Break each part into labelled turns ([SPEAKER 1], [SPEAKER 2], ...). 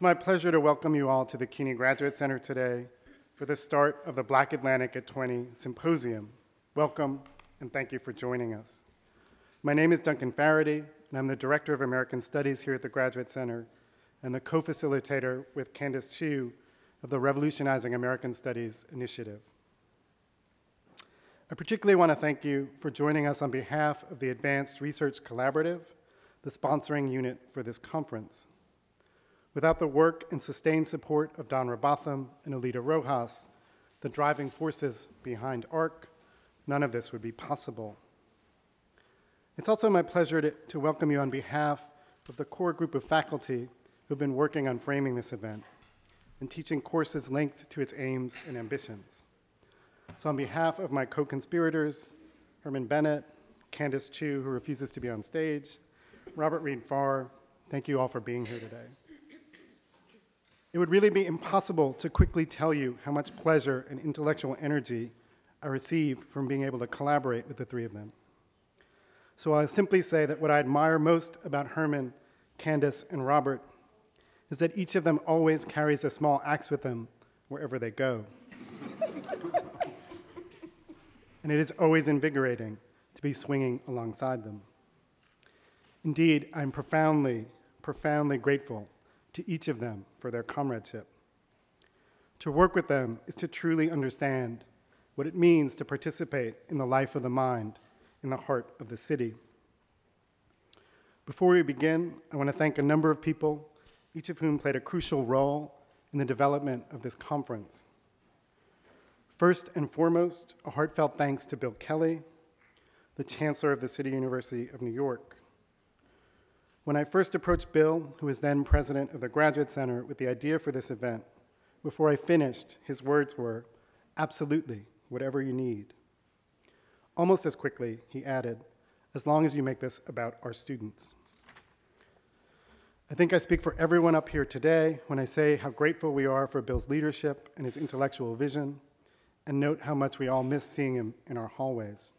[SPEAKER 1] It's my pleasure to welcome you all to the CUNY Graduate Center today for the start of the Black Atlantic at 20 Symposium. Welcome, and thank you for joining us. My name is Duncan Faherty, and I'm the Director of American Studies here at the Graduate Center and the co-facilitator with Candace Chu of the Revolutionizing American Studies Initiative. I particularly want to thank you for joining us on behalf of the Advanced Research Collaborative, the sponsoring unit for this conference. Without the work and sustained support of Don Robotham and Alida Rojas, the driving forces behind ARC, none of this would be possible. It's also my pleasure to, to welcome you on behalf of the core group of faculty who've been working on framing this event and teaching courses linked to its aims and ambitions. So on behalf of my co-conspirators, Herman Bennett, Candace Chu, who refuses to be on stage, Robert Reid-Pharr, thank you all for being here today. It would really be impossible to quickly tell you how much pleasure and intellectual energy I receive from being able to collaborate with the three of them. So I'll simply say that what I admire most about Herman, Candace, and Robert is that each of them always carries a small axe with them wherever they go. and it is always invigorating to be swinging alongside them. Indeed, I'm profoundly, profoundly grateful to each of them for their comradeship. To work with them is to truly understand what it means to participate in the life of the mind in the heart of the city. Before we begin, I want to thank a number of people, each of whom played a crucial role in the development of this conference. First and foremost, a heartfelt thanks to Bill Kelly, the Chancellor of the City University of New York. When I first approached Bill, who was then president of the Graduate Center, with the idea for this event, before I finished, his words were, absolutely, whatever you need. Almost as quickly, he added, as long as you make this about our students. I think I speak for everyone up here today when I say how grateful we are for Bill's leadership and his intellectual vision, and note how much we all miss seeing him in our hallways.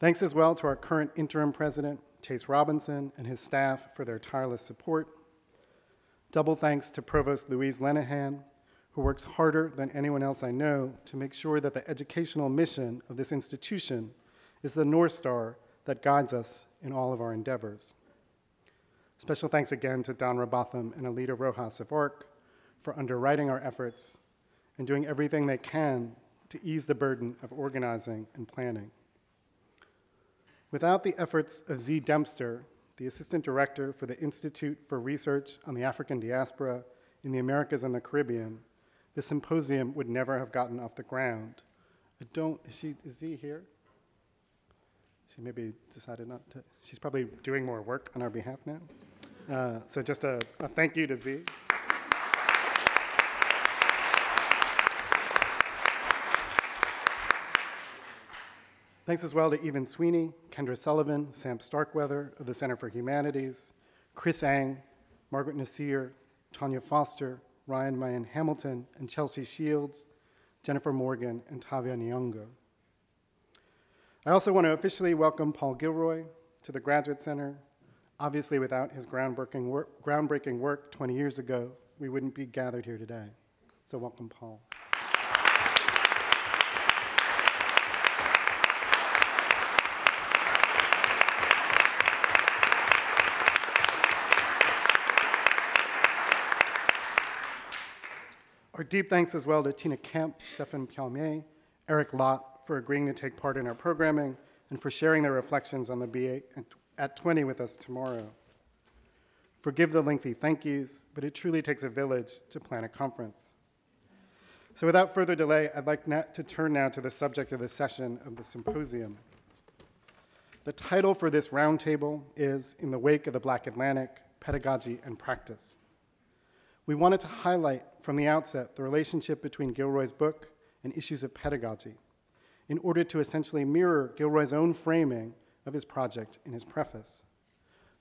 [SPEAKER 1] Thanks as well to our current interim president, Chase Robinson, and his staff for their tireless support. Double thanks to Provost Louise Lennihan, who works harder than anyone else I know to make sure that the educational mission of this institution is the North Star that guides us in all of our endeavors. Special thanks again to Don Robotham and Alida Rojas of ARC for underwriting our efforts and doing everything they can to ease the burden of organizing and planning. Without the efforts of Z. Dempster, the Assistant Director for the Institute for Research on the African Diaspora in the Americas and the Caribbean, the symposium would never have gotten off the ground. I don't, is, she, is Z here? She maybe decided not to, she's probably doing more work on our behalf now. Uh, so just a, a thank you to Z. Thanks as well to Evan Sweeney, Kendra Sullivan, Sam Starkweather of the Center for Humanities, Chris Ang, Margaret Nasir, Tanya Foster, Ryan Mayan Hamilton, and Chelsea Shields, Jennifer Morgan, and Tavia Nyong'o. I also want to officially welcome Paul Gilroy to the Graduate Center. Obviously, without his groundbreaking work, groundbreaking work 20 years ago, we wouldn't be gathered here today. So welcome, Paul. Deep thanks as well to Tina Campt, Stephan Palmié, Eric Lott for agreeing to take part in our programming and for sharing their reflections on the BA at 20 with us tomorrow. Forgive the lengthy thank yous, but it truly takes a village to plan a conference. So without further delay, I'd like to turn now to the subject of the session of the symposium. The title for this roundtable is In the Wake of the Black Atlantic, Pedagogy and Practice. We wanted to highlight from the outset the relationship between Gilroy's book and issues of pedagogy in order to essentially mirror Gilroy's own framing of his project in his preface.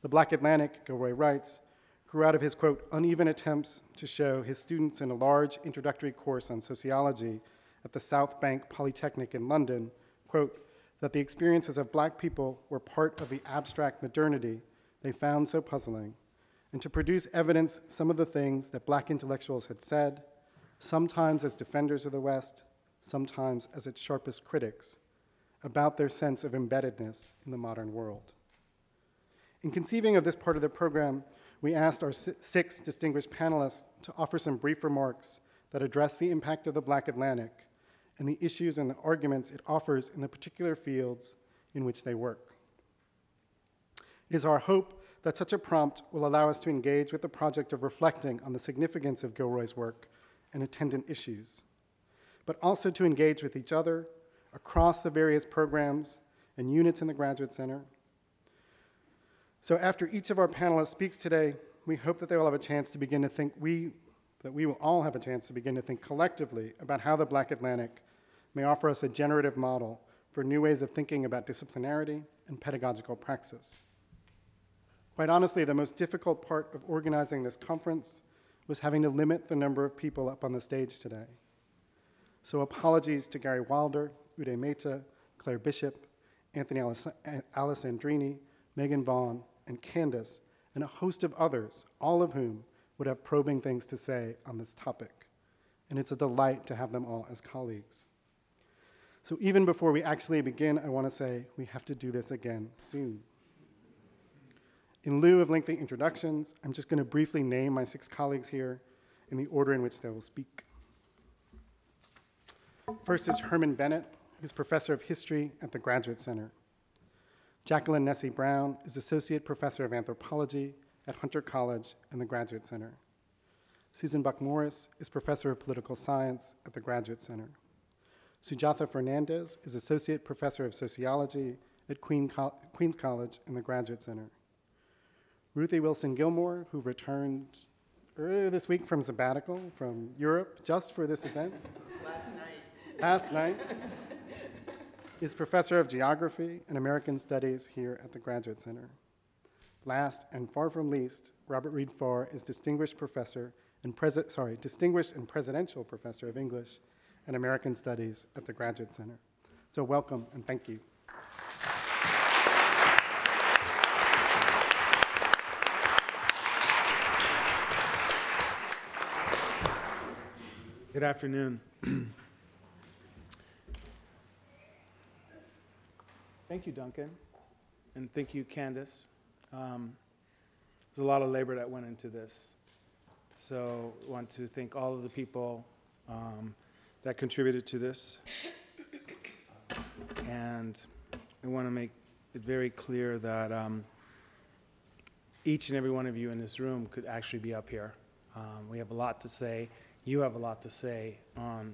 [SPEAKER 1] The Black Atlantic, Gilroy writes, grew out of his, quote, uneven attempts to show his students in a large introductory course on sociology at the South Bank Polytechnic in London, quote, that the experiences of black people were part of the abstract modernity they found so puzzling and to produce evidence some of the things that black intellectuals had said, sometimes as defenders of the West, sometimes as its sharpest critics, about their sense of embeddedness in the modern world. In conceiving of this part of the program, we asked our six distinguished panelists to offer some brief remarks that address the impact of the Black Atlantic and the issues and the arguments it offers in the particular fields in which they work. It is our hope that such a prompt will allow us to engage with the project of reflecting on the significance of Gilroy's work and attendant issues, but also to engage with each other across the various programs and units in the Graduate Center. So after each of our panelists speaks today, we hope that they will have a chance to begin to think, we, that we will all have a chance to begin to think collectively about how the Black Atlantic may offer us a generative model for new ways of thinking about disciplinarity and pedagogical praxis. Quite honestly, the most difficult part of organizing this conference was having to limit the number of people up on the stage today. So apologies to Gary Wilder, Uday Mehta, Claire Bishop, Anthony Alessandrini, Megan Vaughn, and Candace, and a host of others, all of whom would have probing things to say on this topic. And it's a delight to have them all as colleagues. So even before we actually begin, I want to say we have to do this again soon. In lieu of lengthy introductions, I'm just going to briefly name my six colleagues here in the order in which they will speak. First is Herman Bennett, who's professor of history at the Graduate Center. Jacqueline Nassy Brown is associate professor of anthropology at Hunter College and the Graduate Center. Susan Buck Morss is professor of political science at the Graduate Center. Sujatha Fernandes is associate professor of sociology at Queen Co Queens College and the Graduate Center. Ruthie Wilson Gilmore, who returned earlier this week from sabbatical from Europe just for this event.
[SPEAKER 2] Last night.
[SPEAKER 1] Last night. is professor of geography and American studies here at the Graduate Center. Last and far from least, Robert Reid-Pharr is distinguished professor and pres- sorry, distinguished and presidential professor of English and American Studies at the Graduate Center. So welcome and thank you.
[SPEAKER 3] Good afternoon. thank you, Duncan. And thank you, Candace. Um, there's a lot of labor that went into this. So I want to thank all of the people um, that contributed to this. And I want to make it very clear that um, each and every one of you in this room could actually be up here. Um, we have a lot to say you have a lot to say on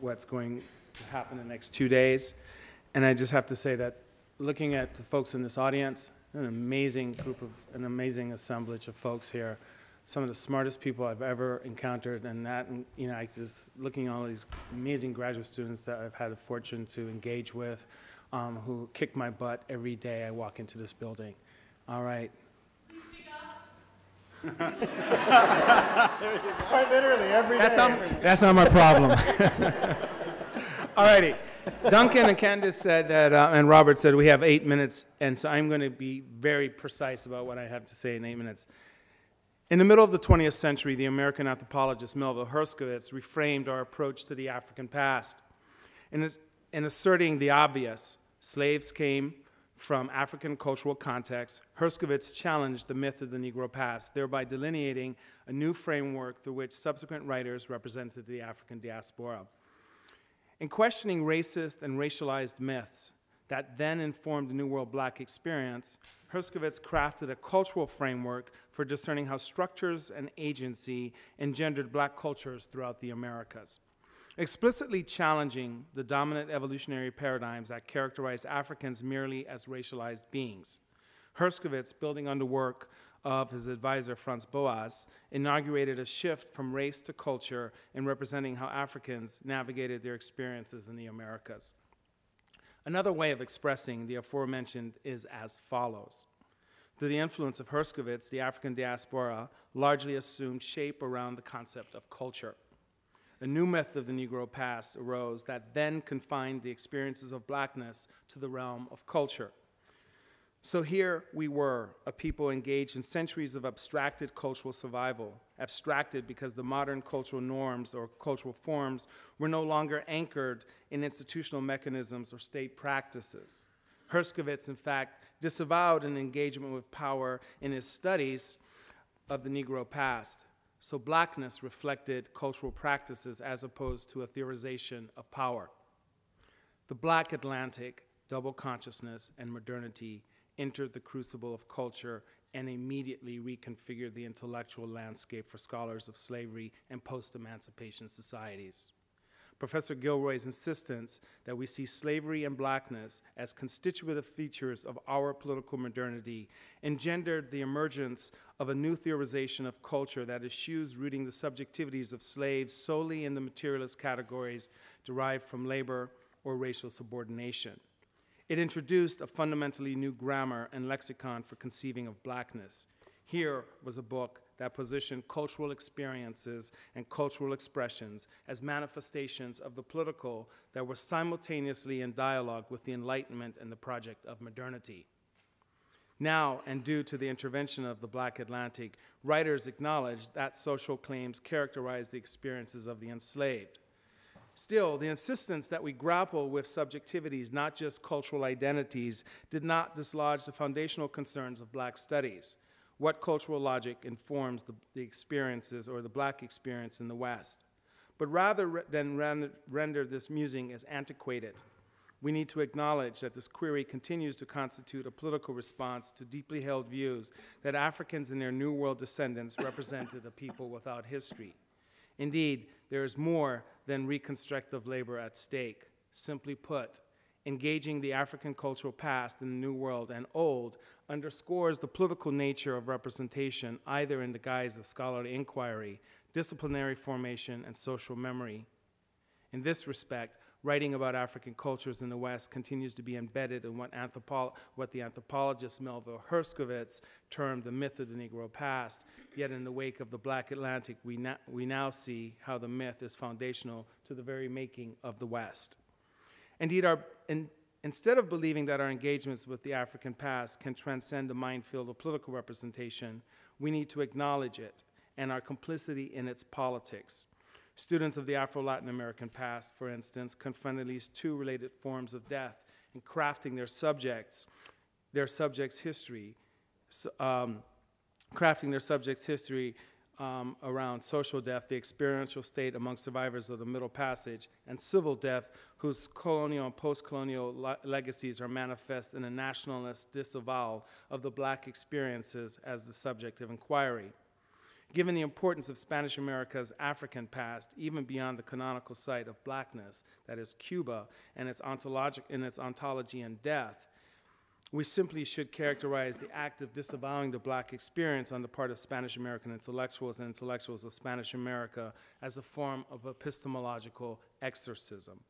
[SPEAKER 3] what's going to happen in the next two days. And I just have to say that looking at the folks in this audience, an amazing group of, an amazing assemblage of folks here, some of the smartest people I've ever encountered, and that, you know, I just looking at all these amazing graduate students that I've had the fortune to engage with, um, who kick my butt every day I walk into this building. All right,
[SPEAKER 1] Quite literally, every
[SPEAKER 3] that's
[SPEAKER 1] day.
[SPEAKER 3] Not, that's not my problem. All righty. Duncan and Candace said that, uh, and Robert said we have eight minutes, and so I'm going to be very precise about what I have to say in eight minutes. In the middle of the 20th century, the American anthropologist Melville Herskovits reframed our approach to the African past. In, in asserting the obvious, slaves came from African cultural contexts, Herskovits challenged the myth of the Negro past, thereby delineating a new framework through which subsequent writers represented the African diaspora. In questioning racist and racialized myths that then informed the New World Black experience, Herskovits crafted a cultural framework for discerning how structures and agency engendered black cultures throughout the Americas explicitly challenging the dominant evolutionary paradigms that characterize Africans merely as racialized beings. Herskovits, building on the work of his advisor Franz Boas, inaugurated a shift from race to culture in representing how Africans navigated their experiences in the Americas. Another way of expressing the aforementioned is as follows. Through the influence of Herskovits, the African diaspora largely assumed shape around the concept of culture. A new myth of the Negro past arose that then confined the experiences of blackness to the realm of culture. So here we were, a people engaged in centuries of abstracted cultural survival, abstracted because the modern cultural norms or cultural forms were no longer anchored in institutional mechanisms or state practices. Herskovits, in fact, disavowed an engagement with power in his studies of the Negro past. So blackness reflected cultural practices as opposed to a theorization of power. The Black Atlantic, double consciousness, and modernity entered the crucible of culture and immediately reconfigured the intellectual landscape for scholars of slavery and post emancipation societies. Professor Gilroy's insistence that we see slavery and blackness as constitutive features of our political modernity engendered the emergence of a new theorization of culture that eschews rooting the subjectivities of slaves solely in the materialist categories derived from labor or racial subordination. It introduced a fundamentally new grammar and lexicon for conceiving of blackness. Here was a book that positioned cultural experiences and cultural expressions as manifestations of the political that were simultaneously in dialogue with the Enlightenment and the project of modernity. Now, and due to the intervention of the Black Atlantic, writers acknowledge that social claims characterize the experiences of the enslaved. Still, the insistence that we grapple with subjectivities, not just cultural identities, did not dislodge the foundational concerns of black studies. What cultural logic informs the, the experiences or the black experience in the West? But rather than render this musing as antiquated, we need to acknowledge that this query continues to constitute a political response to deeply held views that Africans and their New World descendants represented a people without history. Indeed, there is more than reconstructive labor at stake. Simply put, engaging the African cultural past in the New World and Old underscores the political nature of representation, either in the guise of scholarly inquiry, disciplinary formation, and social memory. In this respect, writing about African cultures in the West continues to be embedded in what, what the anthropologist Melville Herskovits termed the myth of the Negro past. Yet, in the wake of the Black Atlantic, we, na we now see how the myth is foundational to the very making of the West. Indeed, our, in, instead of believing that our engagements with the African past can transcend the minefield of political representation, we need to acknowledge it and our complicity in its politics. Students of the Afro-Latin American past, for instance, confront at least two related forms of death in crafting their subjects, their subjects' history, um, crafting their subjects' history um, around social death, the experiential state among survivors of the Middle Passage, and civil death, whose colonial and post-colonial le legacies are manifest in a nationalist disavowal of the black experiences as the subject of inquiry. Given the importance of Spanish America's African past, even beyond the canonical site of blackness, that is Cuba, and its, in its ontology and death, we simply should characterize the act of disavowing the black experience on the part of Spanish American intellectuals and intellectuals of Spanish America as a form of epistemological exorcism.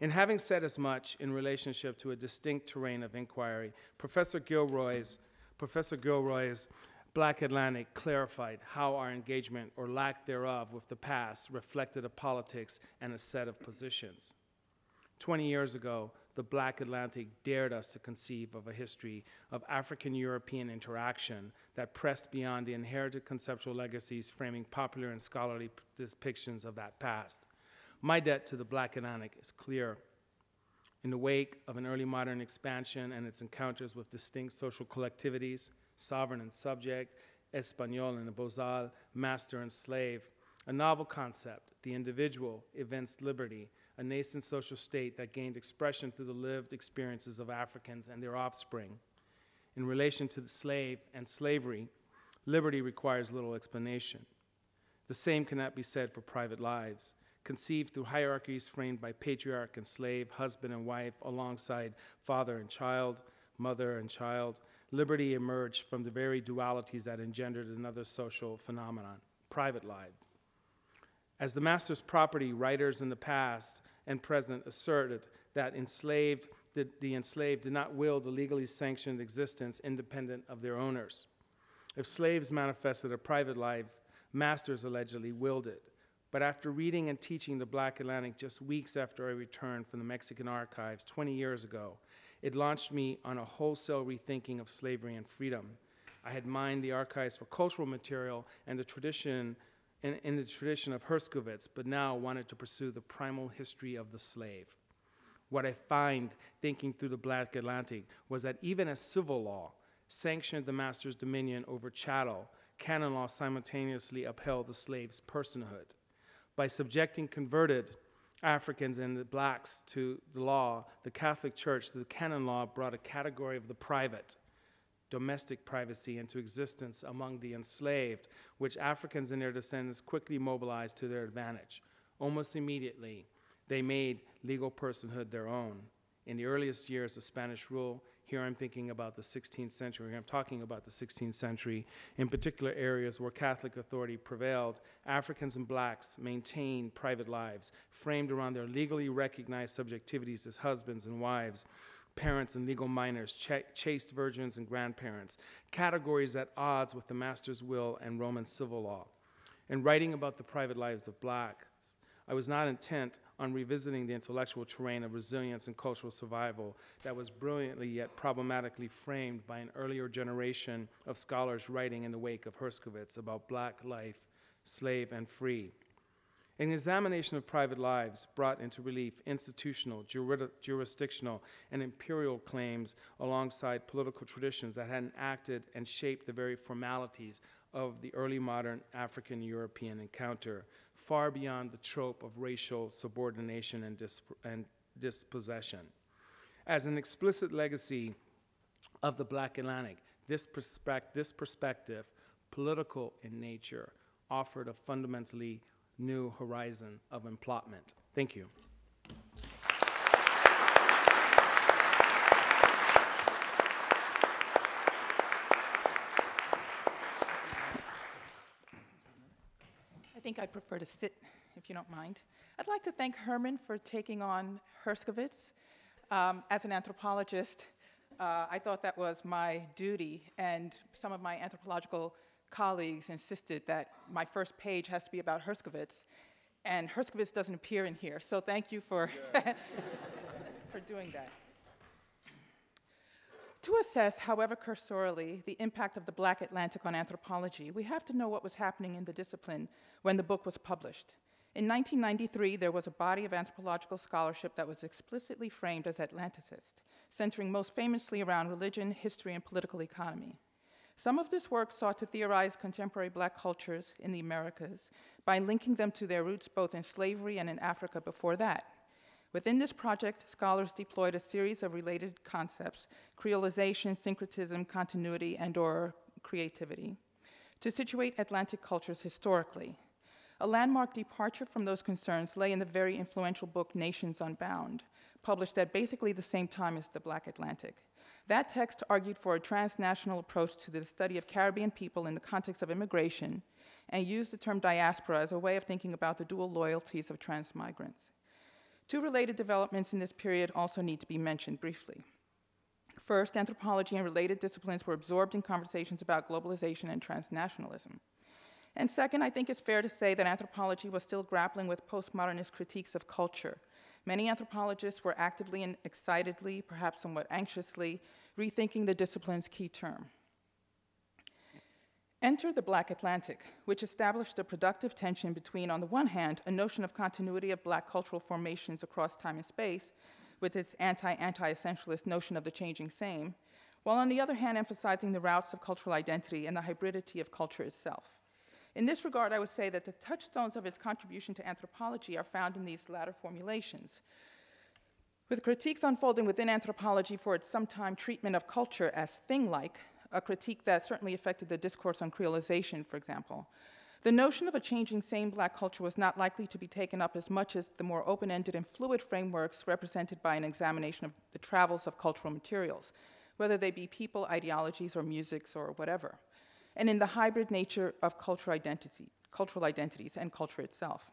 [SPEAKER 3] In having said as much in relationship to a distinct terrain of inquiry, Professor Gilroy's, Professor Gilroy's Black Atlantic clarified how our engagement or lack thereof with the past reflected a politics and a set of positions. 20 years ago, the Black Atlantic dared us to conceive of a history of African European interaction that pressed beyond the inherited conceptual legacies framing popular and scholarly depictions of that past. My debt to the Black Atlantic is clear. In the wake of an early modern expansion and its encounters with distinct social collectivities, sovereign and subject, Espanol and Bozal, master and slave. A novel concept, the individual evinced liberty, a nascent social state that gained expression through the lived experiences of Africans and their offspring. In relation to the slave and slavery, liberty requires little explanation. The same cannot be said for private lives, conceived through hierarchies framed by patriarch and slave, husband and wife, alongside father and child, mother and child, liberty emerged from the very dualities that engendered another social phenomenon, private life. As the master's property, writers in the past and present asserted that enslaved, the, the enslaved did not will the legally sanctioned existence independent of their owners. If slaves manifested a private life, masters allegedly willed it. But after reading and teaching the Black Atlantic just weeks after I returned from the Mexican archives 20 years ago, It launched me on a wholesale rethinking of slavery and freedom. I had mined the archives for cultural material and the tradition in, in the tradition of Herskovits, but now wanted to pursue the primal history of the slave. What I find thinking through the Black Atlantic was that even as civil law sanctioned the master's dominion over chattel, canon law simultaneously upheld the slave's personhood. By subjecting converted Africans and the blacks to the law, the Catholic Church, the canon law, brought a category of the private, domestic privacy into existence among the enslaved, which Africans and their descendants quickly mobilized to their advantage. Almost immediately, they made legal personhood their own. In the earliest years of Spanish rule, here I'm thinking about the 16th century, I'm talking about the 16th century, in particular areas where Catholic authority prevailed, Africans and blacks maintained private lives, framed around their legally recognized subjectivities as husbands and wives, parents and legal minors, ch- chaste virgins and grandparents, categories at odds with the master's will and Roman civil law. In writing about the private lives of blacks, I was not intent on revisiting the intellectual terrain of resilience and cultural survival that was brilliantly yet problematically framed by an earlier generation of scholars writing in the wake of Herskovits about black life, slave and free. An examination of private lives brought into relief institutional, jurisdictional, and imperial claims alongside political traditions that had acted and shaped the very formalities of the early modern African European encounter, far beyond the trope of racial subordination and, disp- and dispossession. As an explicit legacy of the Black Atlantic, this, this perspective, political in nature, offered a fundamentally new horizon of emplotment. Thank you.
[SPEAKER 4] I think I'd prefer to sit, if you don't mind. I'd like to thank Herman for taking on Herskovits. Um, as an anthropologist, uh, I thought that was my duty, and some of my anthropological colleagues insisted that my first page has to be about Herskovits, and Herskovits doesn't appear in here. So thank you for, for doing that. To assess, however cursorily, the impact of the Black Atlantic on anthropology, we have to know what was happening in the discipline when the book was published. In 1993, there was a body of anthropological scholarship that was explicitly framed as Atlanticist, centering most famously around religion, history, and political economy. Some of this work sought to theorize contemporary black cultures in the Americas by linking them to their roots both in slavery and in Africa before that. Within this project, scholars deployed a series of related concepts, creolization, syncretism, continuity, and or creativity, to situate Atlantic cultures historically. A landmark departure from those concerns lay in the very influential book Nations Unbound, published at basically the same time as the Black Atlantic. That text argued for a transnational approach to the study of Caribbean people in the context of immigration and used the term diaspora as a way of thinking about the dual loyalties of transmigrants. Two related developments in this period also need to be mentioned briefly. First, anthropology and related disciplines were absorbed in conversations about globalization and transnationalism. And second, I think it's fair to say that anthropology was still grappling with postmodernist critiques of culture Many anthropologists were actively and excitedly, perhaps somewhat anxiously, rethinking the discipline's key term. Enter the Black Atlantic, which established a productive tension between, on the one hand, a notion of continuity of black cultural formations across time and space, with its anti anti essentialist notion of the changing same, while on the other hand, emphasizing the routes of cultural identity and the hybridity of culture itself. In this regard, I would say that the touchstones of its contribution to anthropology are found in these latter formulations. With critiques unfolding within anthropology for its sometime treatment of culture as thing like, a critique that certainly affected the discourse on creolization, for example, the notion of a changing same black culture was not likely to be taken up as much as the more open ended and fluid frameworks represented by an examination of the travels of cultural materials, whether they be people, ideologies, or musics, or whatever and in the hybrid nature of cultural, identity, cultural identities and culture itself.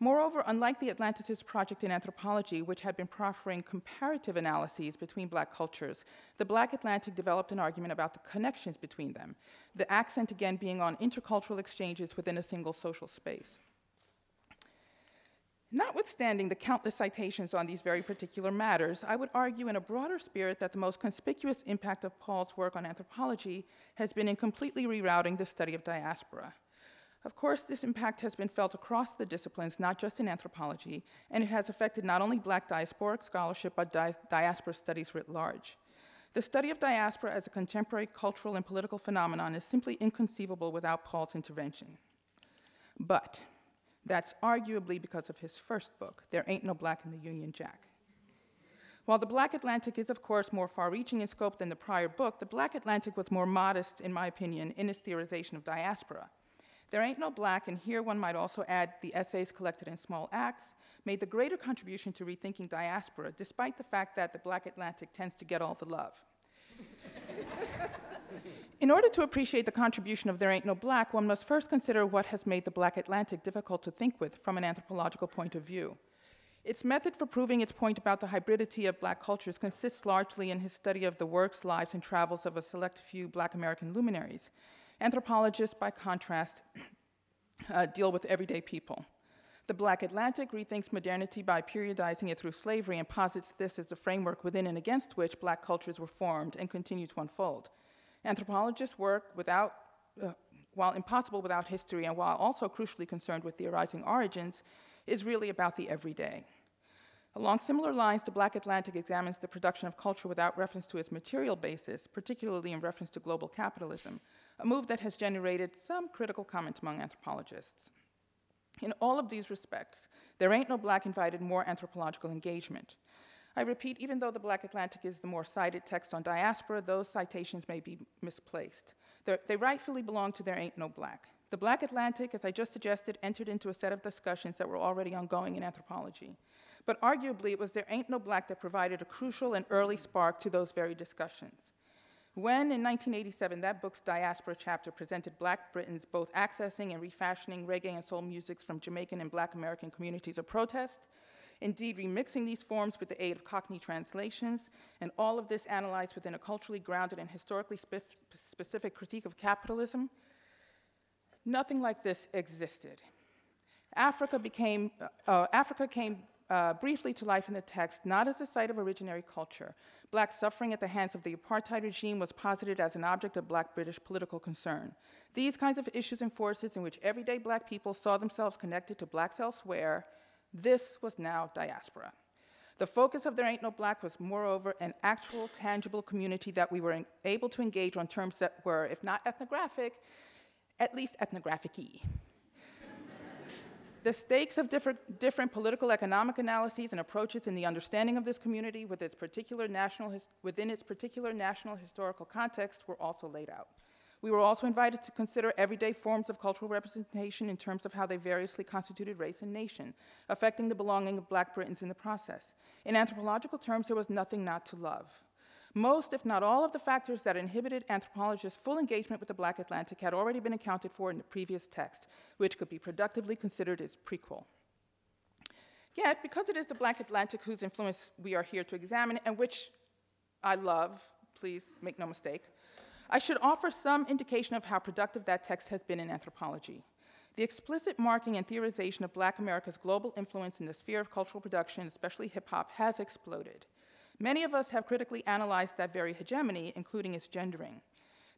[SPEAKER 4] Moreover, unlike the Atlanticist project in anthropology, which had been proffering comparative analyses between black cultures, the Black Atlantic developed an argument about the connections between them, the accent again being on intercultural exchanges within a single social space. Notwithstanding the countless citations on these very particular matters, I would argue in a broader spirit that the most conspicuous impact of Paul's work on anthropology has been in completely rerouting the study of diaspora. Of course, this impact has been felt across the disciplines, not just in anthropology, and it has affected not only black diasporic scholarship, but di diaspora studies writ large. The study of diaspora as a contemporary cultural and political phenomenon is simply inconceivable without Paul's intervention. But that's arguably because of his first book, There Ain't No Black in the Union Jack. While The Black Atlantic is, of course, more far reaching in scope than the prior book, The Black Atlantic was more modest, in my opinion, in its theorization of diaspora. There Ain't No Black, and here one might also add the essays collected in Small acts, made the greater contribution to rethinking diaspora, despite the fact that the Black Atlantic tends to get all the love. in order to appreciate the contribution of There Ain't No Black, one must first consider what has made the Black Atlantic difficult to think with from an anthropological point of view. Its method for proving its point about the hybridity of black cultures consists largely in his study of the works, lives, and travels of a select few black American luminaries, Anthropologists, by contrast, uh, deal with everyday people. The Black Atlantic rethinks modernity by periodizing it through slavery and posits this as the framework within and against which black cultures were formed and continue to unfold. Anthropologists work without, uh, while impossible without history and while also crucially concerned with theorizing origins, is really about the everyday. Along similar lines, the Black Atlantic examines the production of culture without reference to its material basis, particularly in reference to global capitalism, a move that has generated some critical comment among anthropologists. In all of these respects, there ain't no black invited more anthropological engagement. I repeat, even though the Black Atlantic is the more cited text on diaspora, those citations may be misplaced. They're, they rightfully belong to There Ain't No Black. The Black Atlantic, as I just suggested, entered into a set of discussions that were already ongoing in anthropology. But arguably, it was There Ain't No Black that provided a crucial and early spark to those very discussions. When, in 1987, that book's diaspora chapter presented black Britons both accessing and refashioning reggae and soul musics from Jamaican and black American communities of protest, indeed remixing these forms with the aid of Cockney translations, and all of this analyzed within a culturally grounded and historically spe specific critique of capitalism, nothing like this existed. Africa, became, uh, Africa came uh, briefly to life in the text, not as a site of originary culture, black suffering at the hands of the apartheid regime was posited as an object of black British political concern. These kinds of issues and forces in which everyday black people saw themselves connected to blacks elsewhere, this was now diaspora. The focus of There Ain't No Black was, moreover, an actual, tangible community that we were able to engage on terms that were, if not ethnographic, at least ethnographic y. The stakes of different, different, political economic analyses and approaches in the understanding of this community with its particular national, within its particular national historical context were also laid out. We were also invited to consider everyday forms of cultural representation in terms of how they variously constituted race and nation, affecting the belonging of black Britons in the process. In anthropological terms, there was nothing not to love. Most, if not all, of the factors that inhibited anthropologists' full engagement with the Black Atlantic had already been accounted for in the previous text, which could be productively considered its prequel. Yet, because it is the Black Atlantic whose influence we are here to examine, and which I love, please make no mistake, I should offer some indication of how productive that text has been in anthropology. The explicit marking and theorization of Black America's global influence in the sphere of cultural production, especially hip hop, has exploded. Many of us have critically analyzed that very hegemony, including its gendering.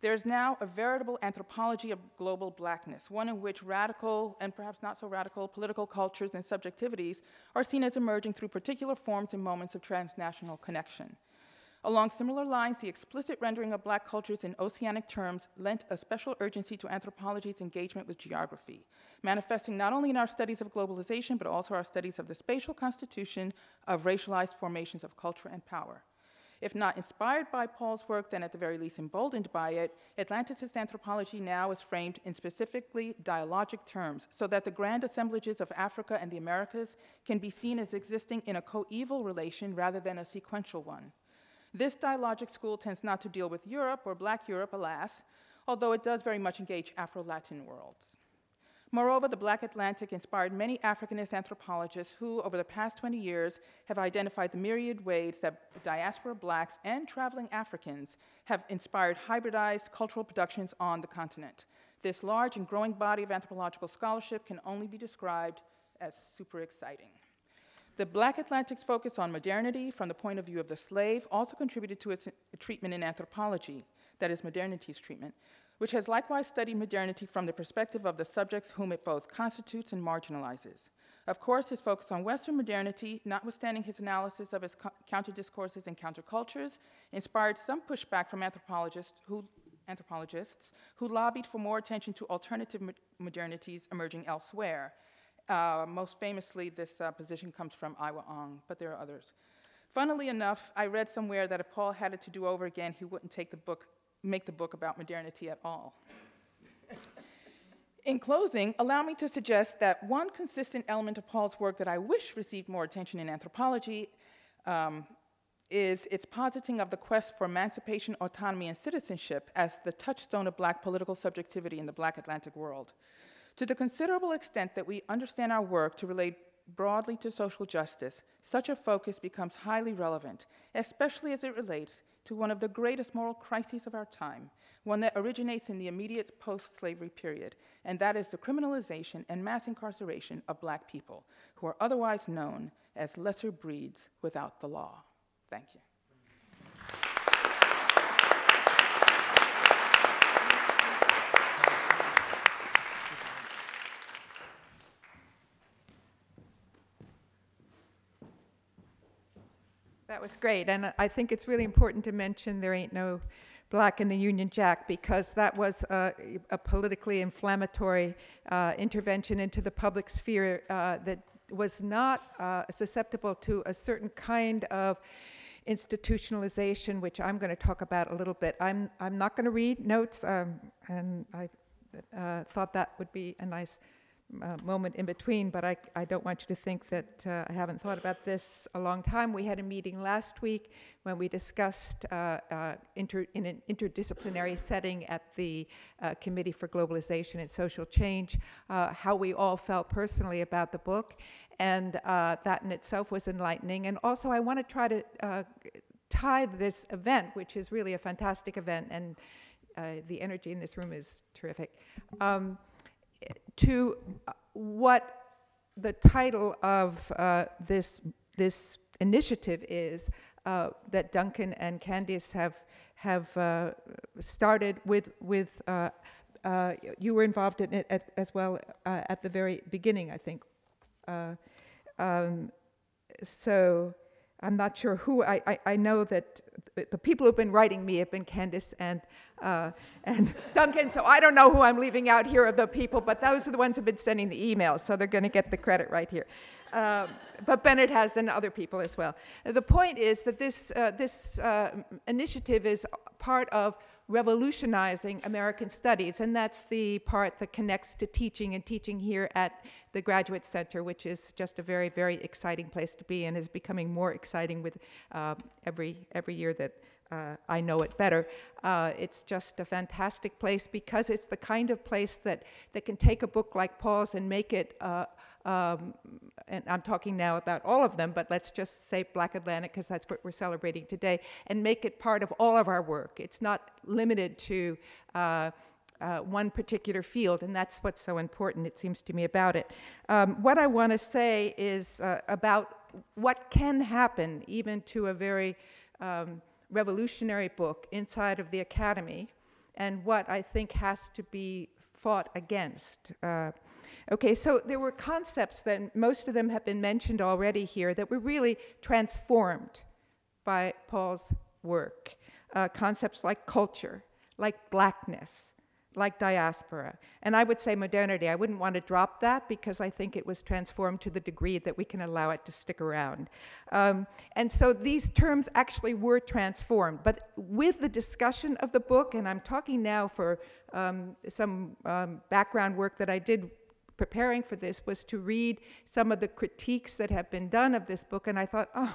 [SPEAKER 4] There is now a veritable anthropology of global blackness, one in which radical and perhaps not so radical political cultures and subjectivities are seen as emerging through particular forms and moments of transnational connection. Along similar lines, the explicit rendering of black cultures in oceanic terms lent a special urgency to anthropology's engagement with geography, manifesting not only in our studies of globalization, but also our studies of the spatial constitution of racialized formations of culture and power. If not inspired by Paul's work, then at the very least emboldened by it, Atlanticist anthropology now is framed in specifically dialogic terms, so that the grand assemblages of Africa and the Americas can be seen as existing in a coeval relation rather than a sequential one. This dialogic school tends not to deal with Europe or Black Europe, alas, although it does very much engage Afro Latin worlds. Moreover, the Black Atlantic inspired many Africanist anthropologists who, over the past 20 years, have identified the myriad ways that diaspora blacks and traveling Africans have inspired hybridized cultural productions on the continent. This large and growing body of anthropological scholarship can only be described as super exciting. The Black Atlantic's focus on modernity from the point of view of the slave also contributed to its treatment in anthropology, that is, modernity's treatment, which has likewise studied modernity from the perspective of the subjects whom it both constitutes and marginalizes. Of course, his focus on Western modernity, notwithstanding his analysis of his counter discourses and countercultures, inspired some pushback from anthropologists who, anthropologists who lobbied for more attention to alternative modernities emerging elsewhere. Uh, most famously, this uh, position comes from Aihwa Ong, but there are others. Funnily enough, I read somewhere that if Paul had it to do over again, he wouldn't take the book, make the book about modernity at all. In closing, allow me to suggest that one consistent element of Paul's work that I wish received more attention in anthropology um, is its positing of the quest for emancipation, autonomy, and citizenship as the touchstone of black political subjectivity in the black Atlantic world. To the considerable extent that we understand our work to relate broadly to social justice, such a focus becomes highly relevant, especially as it relates to one of the greatest moral crises of our time, one that originates in the immediate post slavery period, and that is the criminalization and mass incarceration of black people, who are otherwise known as lesser breeds without the law. Thank you.
[SPEAKER 5] That was great, and I think it's really important to mention there ain't no black in the Union Jack because that was a, a politically inflammatory uh, intervention into the public sphere uh, that was not uh, susceptible to a certain kind of institutionalization, which I'm going to talk about a little bit. I'm, I'm not going to read notes, um, and I uh, thought that would be a nice uh, moment in between, but I, I don't want you to think that uh, I haven't thought about this a long time. We had a meeting last week when we discussed uh, uh inter, in an interdisciplinary setting at the uh, Committee for Globalization and Social Change uh, how we all felt personally about the book, and that in itself was enlightening. And also, I want to try to tie this event, which is really a fantastic event, and the energy in this room is terrific. Um, to uh, what the title of uh, this, this initiative is uh, that Duncan and Candice have, have uh, started with, with uh, uh, you were involved in it at, as well at the very beginning, I think. Um, so I'm not sure who, I, I, I know that the people who've been writing me have been Candice and, uh, and Duncan, so I don't know who I'm leaving out here of the people, but those are the ones who've been sending the emails, so they're going to get the credit right here. Uh, but Bennett has and other people as well. The point is that this, uh, this uh, initiative is part of revolutionizing American studies, and that's the part that connects to teaching and teaching here at the Graduate Center, which is just a very, very exciting place to be and is becoming more exciting with uh, every, every year that uh, I know it better. Uh, it's just a fantastic place because it's the kind of place that, that can take a book like Paul's and make it uh, um, and I'm talking now about all of them, but let's just say Black Atlantic because that's what we're celebrating today, and make it part of all of our work. It's not limited to uh, uh, one particular field, and that's what's so important, it seems to me, about it. Um, what I want to say is uh, about what can happen even to a very um, revolutionary book inside of the academy, and what I think has to be fought against. Uh, Okay, so there were concepts that most of them have been mentioned already here that were really transformed by Paul's work. Uh, concepts like culture, like blackness, like diaspora. And I would say modernity. I wouldn't want to drop that because I think it was transformed to the degree that we can allow it to stick around. Um, and so these terms actually were transformed. But with the discussion of the book, and I'm talking now for um, some um, background work that I did preparing for this was to read some of the critiques that have been done of this book, and I thought, oh,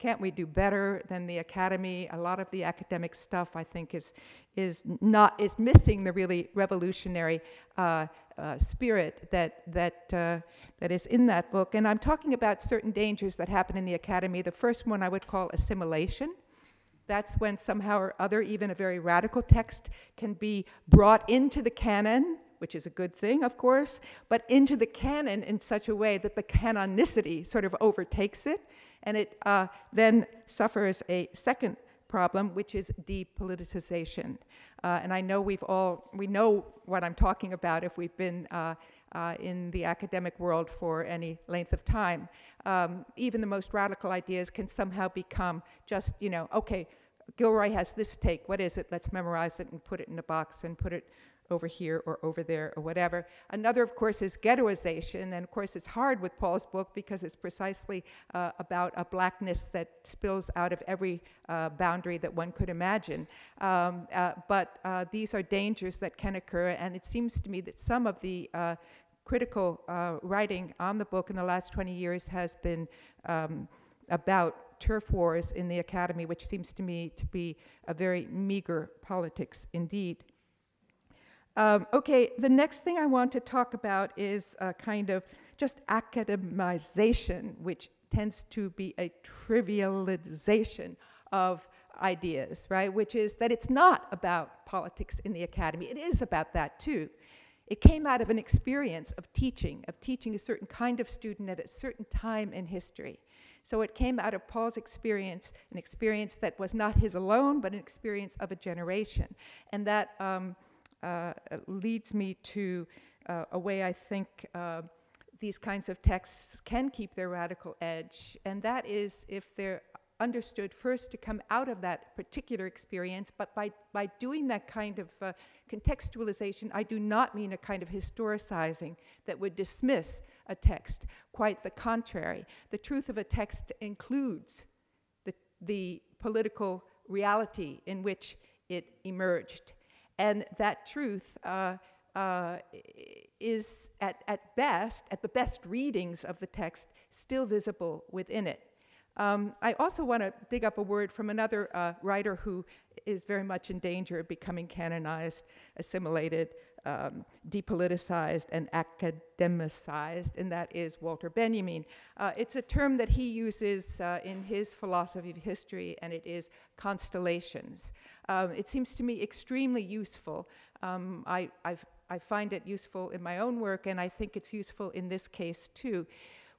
[SPEAKER 5] can't we do better than the academy? A lot of the academic stuff, I think, is is not is missing the really revolutionary uh, uh, spirit that that uh, that is in that book. And I'm talking about certain dangers that happen in the academy. The first one I would call assimilation. That's when somehow or other, even a very radical text can be brought into the canon which is a good thing, of course, but into the canon in such a way that the canonicity sort of overtakes it, and it uh, then suffers a second problem, which is depoliticization. Uh, and I know we've all, we know what I'm talking about if we've been uh, uh, in the academic world for any length of time. Um, even the most radical ideas can somehow become just, you know, okay, Gilroy has this take, what is it? Let's memorize it and put it in a box and put it over here or over there or whatever. Another, of course, is ghettoization. And of course, it's hard with Paul's book because it's precisely uh, about a blackness that spills out of every uh, boundary that one could imagine. Um, uh, but uh, these are dangers that can occur. And it seems to me that some of the uh, critical uh, writing on the book in the last 20 years has been um, about turf wars in the academy, which seems to me to be a very meager politics indeed. Um, okay, the next thing I want to talk about is kind of just academization, which tends to be a trivialization of ideas, right? Which is that it's not about politics in the academy. It is about that too. It came out of an experience of teaching, of teaching a certain kind of student at a certain time in history. So it came out of Paul's experience, an experience that was not his alone, but an experience of a generation. And that um, leads me to uh, a way I think uh, these kinds of texts can keep their radical edge, and that is if they're understood first to come out of that particular experience, but by, by doing that kind of uh, contextualization, I do not mean a kind of historicizing that would dismiss a text. Quite the contrary. The truth of a text includes the, the political reality in which it emerged. And that truth uh, uh, is, at, at best, at the best readings of the text, still visible within it. Um, I also want to dig up a word from another uh, writer who is very much in danger of becoming canonized, assimilated, um, depoliticized, and academicized, and that is Walter Benjamin. Uh, it's a term that he uses uh, in his philosophy of history, and it is constellations. Um, it seems to me extremely useful. Um, I, I find it useful in my own work, and I think it's useful in this case too.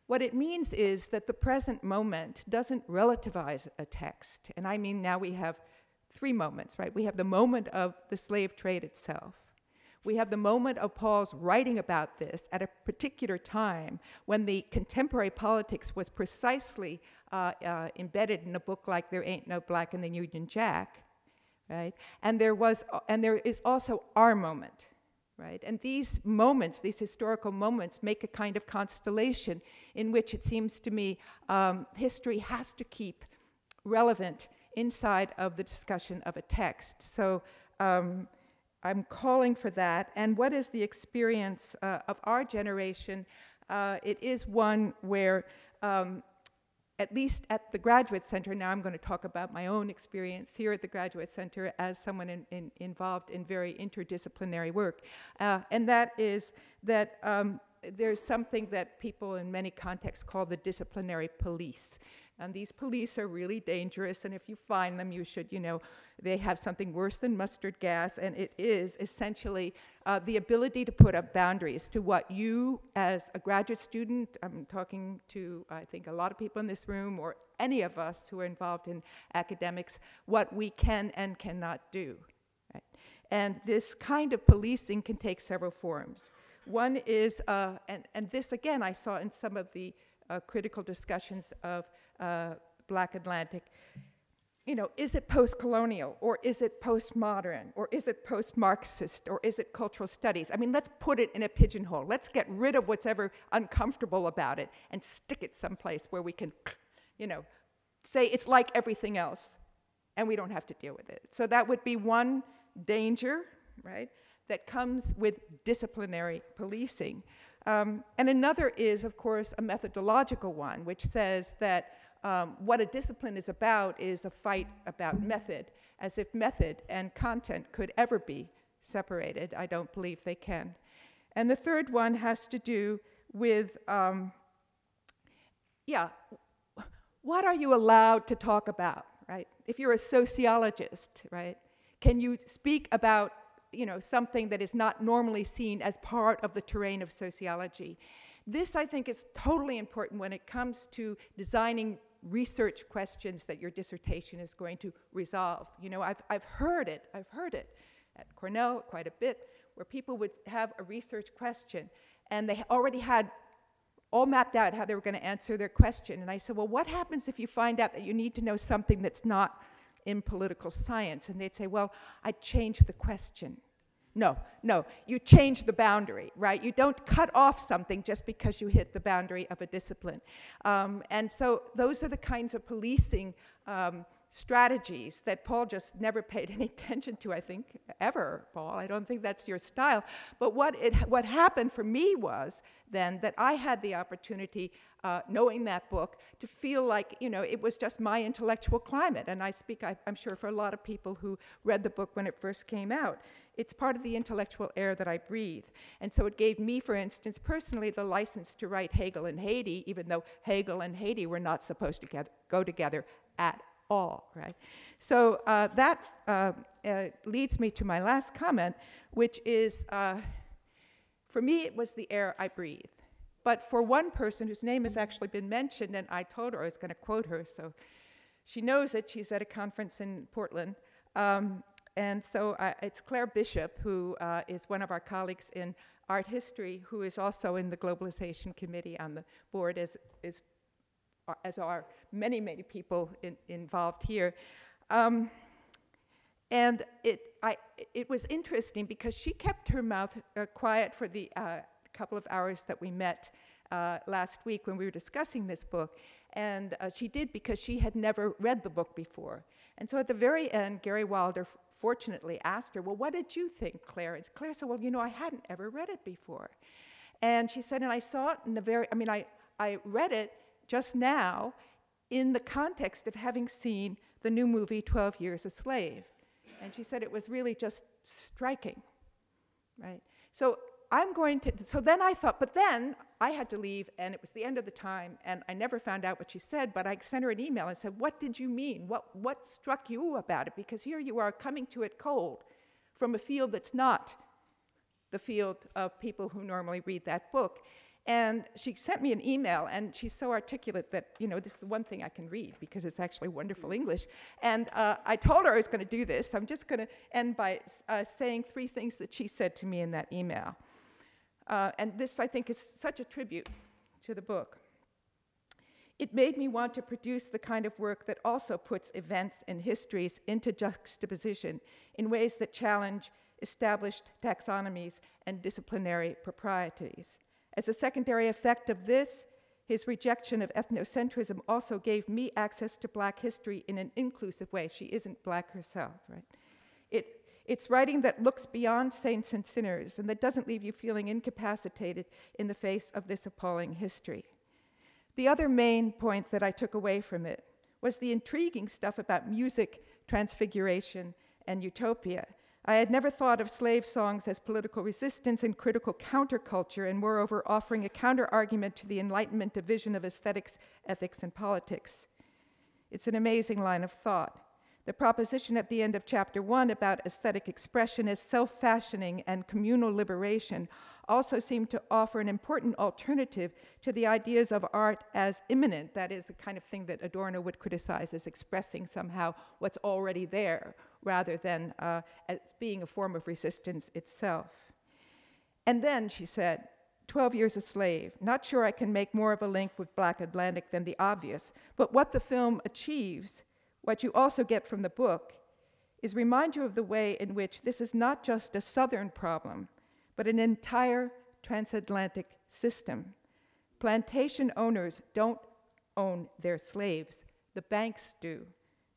[SPEAKER 5] What it means is that the present moment doesn't relativize a text. And I mean, now we have three moments, right? We have the moment of the slave trade itself. We have the moment of Paul's writing about this at a particular time when the contemporary politics was precisely uh, uh, embedded in a book like There Ain't No Black in the Union Jack, right? And there was, and there is also our moment, right? And these moments, these historical moments, make a kind of constellation in which it seems to me um, history has to keep relevant inside of the discussion of a text. So um, I'm calling for that. And what is the experience uh, of our generation? Uh, it is one where, um, at least at the Graduate Center, now I'm going to talk about my own experience here at the Graduate Center as someone in, in, involved in very interdisciplinary work. Uh, and that is that um, there's something that people in many contexts call the disciplinary police. And these police are really dangerous, and if you find them, you should, you know, they have something worse than mustard gas, and it is essentially uh, the ability to put up boundaries to what you, as a graduate student, I'm talking to, I think, a lot of people in this room, or any of us who are involved in academics, what we can and cannot do. Right? And this kind of policing can take several forms. One is, uh, and, and this again I saw in some of the uh, critical discussions of uh, Black Atlantic. You know, is it post colonial, or is it postmodern, or is it post Marxist, or is it cultural studies? I mean, let's put it in a pigeonhole. Let's get rid of what's ever uncomfortable about it and stick it someplace where we can, you know, say it's like everything else and we don't have to deal with it. So that would be one danger, right, that comes with disciplinary policing. Um, and another is, of course, a methodological one, which says that um, what a discipline is about is a fight about method, as if method and content could ever be separated. I don't believe they can. And the third one has to do with, um, yeah, what are you allowed to talk about, right? If you're a sociologist, right, can you speak about you know, something that is not normally seen as part of the terrain of sociology. This, I think, is totally important when it comes to designing research questions that your dissertation is going to resolve. You know, I've, I've heard it, I've heard it at Cornell quite a bit, where people would have a research question and they already had all mapped out how they were going to answer their question. And I said, Well, what happens if you find out that you need to know something that's not in political science? And they'd say, Well, I'd change the question. No, no, you change the boundary, right? You don't cut off something just because you hit the boundary of a discipline. Um, and so those are the kinds of policing um, strategies that Paul just never paid any attention to, I think, ever, Paul. I don't think that's your style. But what, it, what happened for me was then that I had the opportunity, uh, knowing that book, to feel like, you know, it was just my intellectual climate. And I speak, I, I'm sure, for a lot of people who read the book when it first came out. It's part of the intellectual air that I breathe. And so it gave me, for instance, personally, the license to write Hegel and Haiti, even though Hegel and Haiti were not supposed to go together at all, right? So uh, that uh, uh, leads me to my last comment, which is uh, for me, it was the air I breathe. But for one person whose name has actually been mentioned, and I told her I was going to quote her, so she knows it. She's at a conference in Portland. Um, and so uh, it's Claire Bishop, who uh, is one of our colleagues in art history, who is also in the Globalization Committee on the board, as, is, as are many, many people in, involved here. Um, and it, I, it was interesting because she kept her mouth uh, quiet for the uh, couple of hours that we met uh, last week when we were discussing this book. And uh, she did because she had never read the book before. And so at the very end, Gary Wilder fortunately asked her, Well, what did you think, Claire? And Claire said, Well, you know, I hadn't ever read it before. And she said, And I saw it in the very, I mean, I, I read it just now, in the context of having seen the new movie 12 Years a Slave. And she said it was really just striking, right? So I'm going to, so then I thought, but then I had to leave and it was the end of the time and I never found out what she said, but I sent her an email and said, what did you mean? What, what struck you about it? Because here you are coming to it cold from a field that's not the field of people who normally read that book. And she sent me an email, and she's so articulate that, you know, this is one thing I can read because it's actually wonderful English. And uh, I told her I was going to do this. I'm just going to end by uh, saying three things that she said to me in that email. Uh, and this, I think, is such a tribute to the book. It made me want to produce the kind of work that also puts events and histories into juxtaposition in ways that challenge established taxonomies and disciplinary proprieties. As a secondary effect of this, his rejection of ethnocentrism also gave me access to black history in an inclusive way. She isn't black herself, right? It, it's writing that looks beyond saints and sinners and that doesn't leave you feeling incapacitated in the face of this appalling history. The other main point that I took away from it was the intriguing stuff about music, transfiguration, and utopia. I had never thought of slave songs as political resistance and critical counterculture, and moreover, offering a counterargument to the Enlightenment division of aesthetics, ethics, and politics. It's an amazing line of thought. The proposition at the end of chapter one about aesthetic expression as self fashioning and communal liberation also seemed to offer an important alternative to the ideas of art as immanent, that is, the kind of thing that Adorno would criticize as expressing somehow what's already there rather than uh, as being a form of resistance itself. And then she said, 12 years a slave. Not sure I can make more of a link with Black Atlantic than the obvious, but what the film achieves, what you also get from the book, is remind you of the way in which this is not just a Southern problem, but an entire transatlantic system. Plantation owners don't own their slaves, the banks do,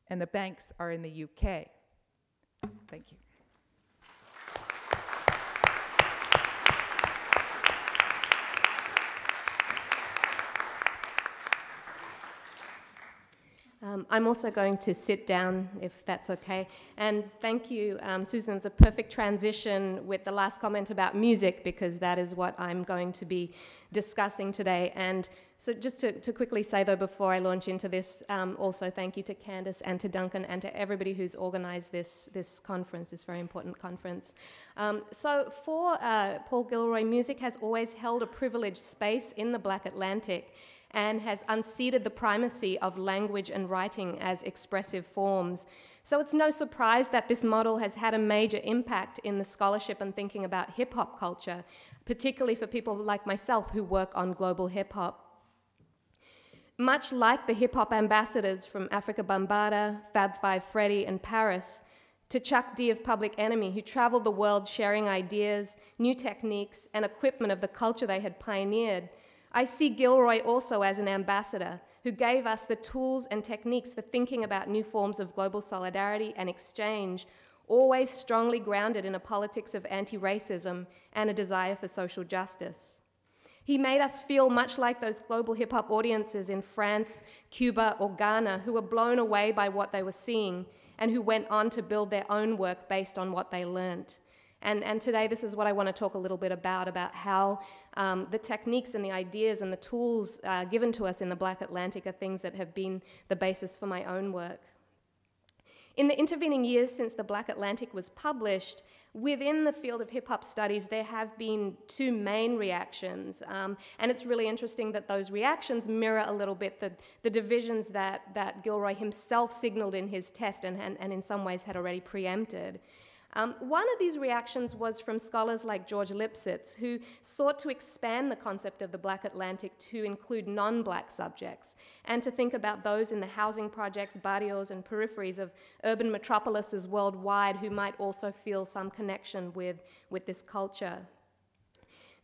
[SPEAKER 5] and the banks are in the UK. Thank you.
[SPEAKER 6] Um, I'm also going to sit down, if that's okay. And thank you, um, Susan. It's a perfect transition with the last comment about music, because that is what I'm going to be discussing today. And so, just to, to quickly say, though, before I launch into this, um, also thank you to Candice and to Duncan and to everybody who's organized this, this conference, this very important conference. Um, so, for uh, Paul Gilroy, music has always held a privileged space in the Black Atlantic and has unseated the primacy of language and writing as expressive forms. So it's no surprise that this model has had a major impact in the scholarship and thinking about hip hop culture, particularly for people like myself who work on global hip hop. Much like the hip hop ambassadors from Afrika Bambaataa, Fab Five Freddy, and Paris, to Chuck D of Public Enemy, who traveled the world sharing ideas, new techniques, and equipment of the culture they had pioneered, I see Gilroy also as an ambassador who gave us the tools and techniques for thinking about new forms of global solidarity and exchange, always strongly grounded in a politics of anti racism and a desire for social justice. He made us feel much like those global hip hop audiences in France, Cuba, or Ghana who were blown away by what they were seeing and who went on to build their own work based on what they learnt. And, and today, this is what I want to talk a little bit about about how um, the techniques and the ideas and the tools uh, given to us in the Black Atlantic are things that have been the basis for my own work. In the intervening years since the Black Atlantic was published, within the field of hip hop studies, there have been two main reactions. Um, and it's really interesting that those reactions mirror a little bit the, the divisions that, that Gilroy himself signaled in his test and, and, and in some ways had already preempted. Um, one of these reactions was from scholars like George Lipsitz, who sought to expand the concept of the Black Atlantic to include non black subjects and to think about those in the housing projects, barrios, and peripheries of urban metropolises worldwide who might also feel some connection with, with this culture.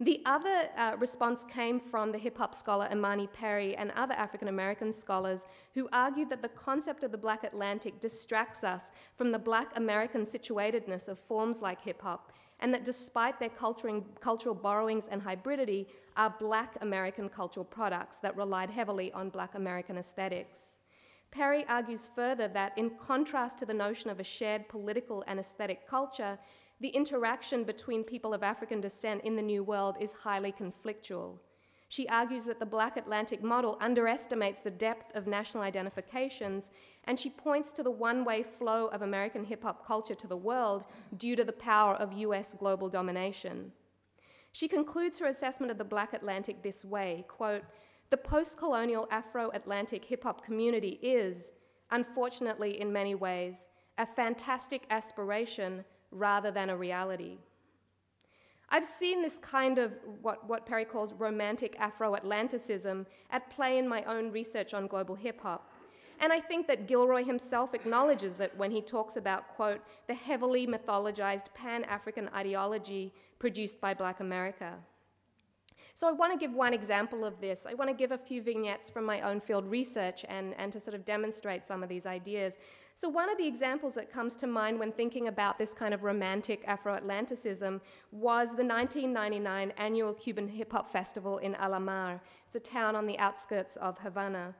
[SPEAKER 6] The other uh, response came from the hip hop scholar Imani Perry and other African American scholars who argued that the concept of the Black Atlantic distracts us from the Black American situatedness of forms like hip hop, and that despite their cultural borrowings and hybridity, are Black American cultural products that relied heavily on Black American aesthetics. Perry argues further that, in contrast to the notion of a shared political and aesthetic culture, the interaction between people of African descent in the New World is highly conflictual. She argues that the Black Atlantic model underestimates the depth of national identifications, and she points to the one way flow of American hip hop culture to the world due to the power of US global domination. She concludes her assessment of the Black Atlantic this way quote, The post colonial Afro Atlantic hip hop community is, unfortunately, in many ways, a fantastic aspiration rather than a reality. I've seen this kind of what, what Perry calls romantic Afro Atlanticism at play in my own research on global hip hop. And I think that Gilroy himself acknowledges it when he talks about, quote, the heavily mythologized Pan African ideology produced by Black America. So I want to give one example of this. I want to give a few vignettes from my own field research and, and to sort of demonstrate some of these ideas. So one of the examples that comes to mind when thinking about this kind of romantic Afro-Atlanticism was the 1999 annual Cuban Hip Hop Festival in Alamar. It's a town on the outskirts of Havana.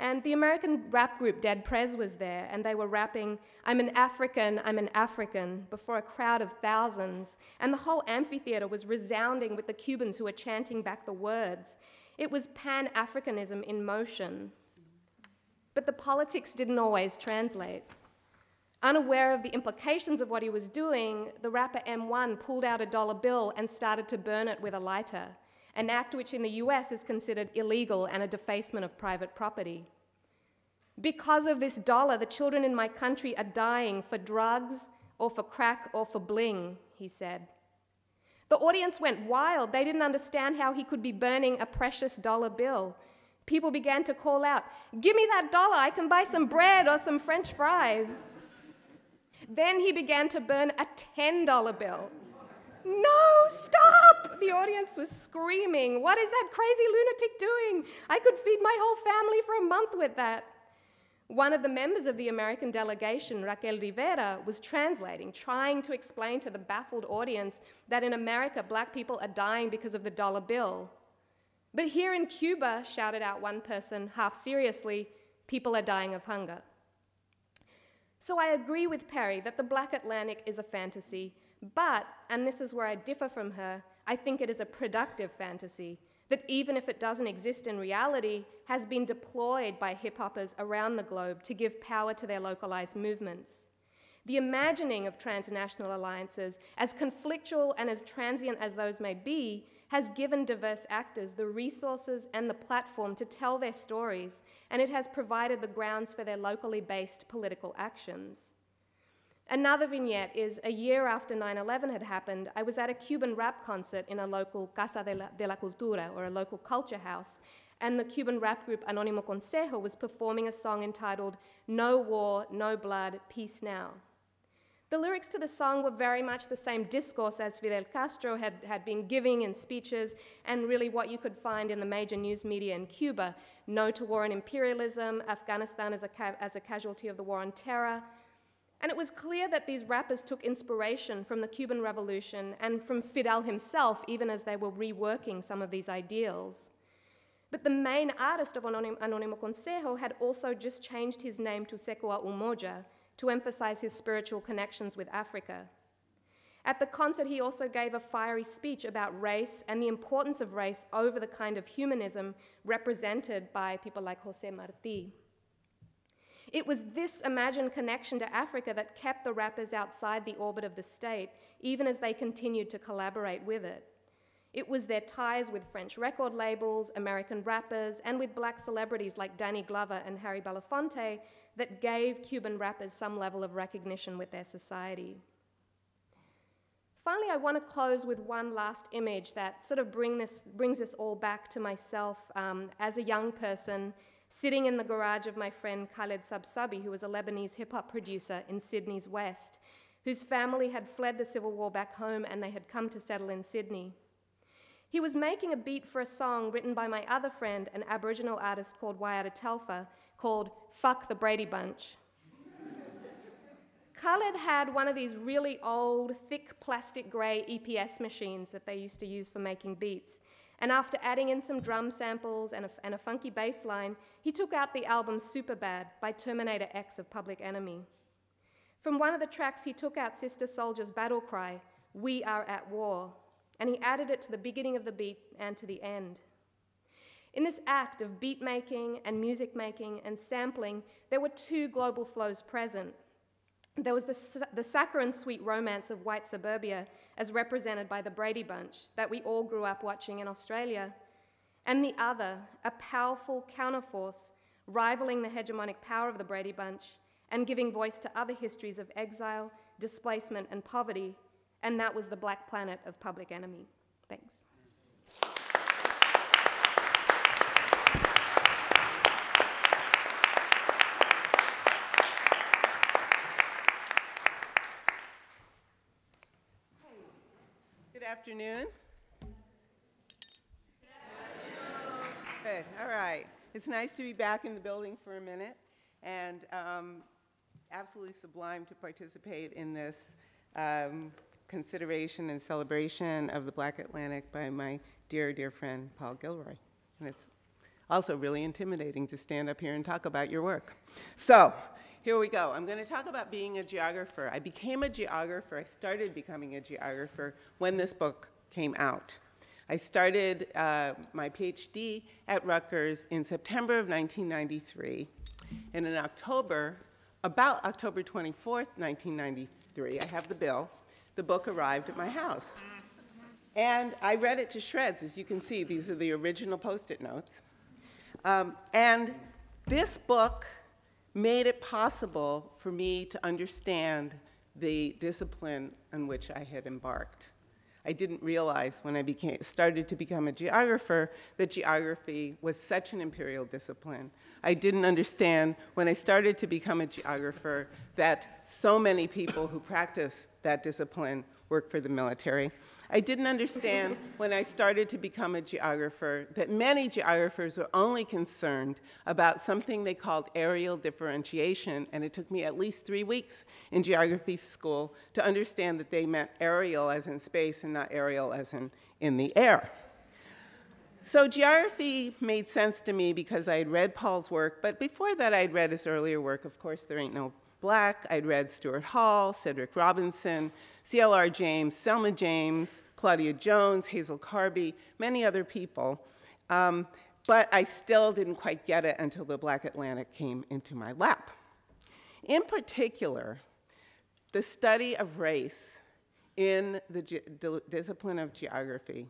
[SPEAKER 6] And the American rap group Dead Prez was there, and they were rapping, I'm an African, I'm an African, before a crowd of thousands. And the whole amphitheater was resounding with the Cubans who were chanting back the words. It was Pan Africanism in motion. But the politics didn't always translate. Unaware of the implications of what he was doing, the rapper M1 pulled out a dollar bill and started to burn it with a lighter an act which in the US is considered illegal and a defacement of private property. Because of this dollar, the children in my country are dying for drugs or for crack or for bling, he said. The audience went wild. They didn't understand how he could be burning a precious dollar bill. People began to call out, Give me that dollar, I can buy some bread or some French fries. Then he began to burn a $10 bill. No, stop! The audience was screaming. What is that crazy lunatic doing? I could feed my whole family for a month with that. One of the members of the American delegation, Raquel Rivera, was translating, trying to explain to the baffled audience that in America, black people are dying because of the dollar bill. But here in Cuba, shouted out one person half seriously, People are dying of hunger. So I agree with Perry that the Black Atlantic is a fantasy, but, and this is where I differ from her, I think it is a productive fantasy that even if it doesn't exist in reality, has been deployed by hip hoppers around the globe to give power to their localized movements. The imagining of transnational alliances, as conflictual and as transient as those may be, has given diverse actors the resources and the platform to tell their stories, and it has provided the grounds for their locally based political actions. Another vignette is a year after 9 11 had happened, I was at a Cuban rap concert in a local Casa de la, de la Cultura, or a local culture house, and the Cuban rap group Anónimo Consejo was performing a song entitled No War, No Blood, Peace Now. The lyrics to the song were very much the same discourse as Fidel Castro had, had been giving in speeches, and really what you could find in the major news media in Cuba no to war and imperialism, Afghanistan as a, as a casualty of the war on terror. And it was clear that these rappers took inspiration from the Cuban Revolution and from Fidel himself, even as they were reworking some of these ideals. But the main artist of Anónimo Consejo had also just changed his name to Sekou Umoja, to emphasize his spiritual connections with Africa. At the concert, he also gave a fiery speech about race and the importance of race over the kind of humanism represented by people like Jose Marti. It was this imagined connection to Africa that kept the rappers outside the orbit of the state, even as they continued to collaborate with it. It was their ties with French record labels, American rappers, and with black celebrities like Danny Glover and Harry Belafonte that gave Cuban rappers some level of recognition with their society. Finally, I want to close with one last image that sort of bring this, brings this all back to myself um, as a young person sitting in the garage of my friend Khaled Sabsabi, who was a Lebanese hip hop producer in Sydney's West, whose family had fled the civil war back home and they had come to settle in Sydney. He was making a beat for a song written by my other friend, an Aboriginal artist called Wyatta Telfer, called Fuck the Brady Bunch. Khaled had one of these really old, thick plastic grey EPS machines that they used to use for making beats. And after adding in some drum samples and a, and a funky bass line, he took out the album Superbad by Terminator X of Public Enemy. From one of the tracks, he took out Sister Souljah's battle cry, We are at war, and he added it to the beginning of the beat and to the end. In this act of beat making and music making and sampling, there were two global flows present. There was the, the saccharine sweet romance of white suburbia, as represented by the Brady Bunch, that we all grew up watching in Australia, and the other, a powerful counterforce rivaling the hegemonic power of the Brady Bunch and giving voice to other histories of exile, displacement, and poverty, and that was the Black Planet of Public Enemy. Thanks.
[SPEAKER 2] Afternoon. Good, all right. It's nice to be back in the building for a minute and um, absolutely sublime to participate in this um, consideration and celebration of the Black Atlantic by my dear, dear friend Paul Gilroy. And it's also really intimidating to stand up here and talk about your work. So, here we go. I'm going to talk about being a geographer. I became a geographer, I started becoming a geographer when this book came out. I started uh, my PhD at Rutgers in September of 1993, and in October, about October 24th, 1993, I have the bill, the book arrived at my house. And I read it to shreds, as you can see. These are the original post-it notes. Um, and this book made it possible for me to understand the discipline on which I had embarked. I didn't realize when I became, started to become a geographer that geography was such an imperial discipline. I didn't understand when I started to become a geographer that so many people who practice that discipline work for the military. I didn't understand when I started to become a geographer that many geographers were only concerned about something they called areal differentiation, and it took me at least three weeks in geography school to understand that they meant areal as in space and not aerial as in in the air. So geography made sense to me because I had read Paul's work, but before that I'd read his earlier work. Of course, There Ain't No Black. I'd read Stuart Hall, Cedric Robinson, C.L.R. James, Selma James, Claudia Jones, Hazel Carby, many other people. Um, but I still didn't quite get it until the Black Atlantic came into my lap. In particular, the study of race in the discipline of geography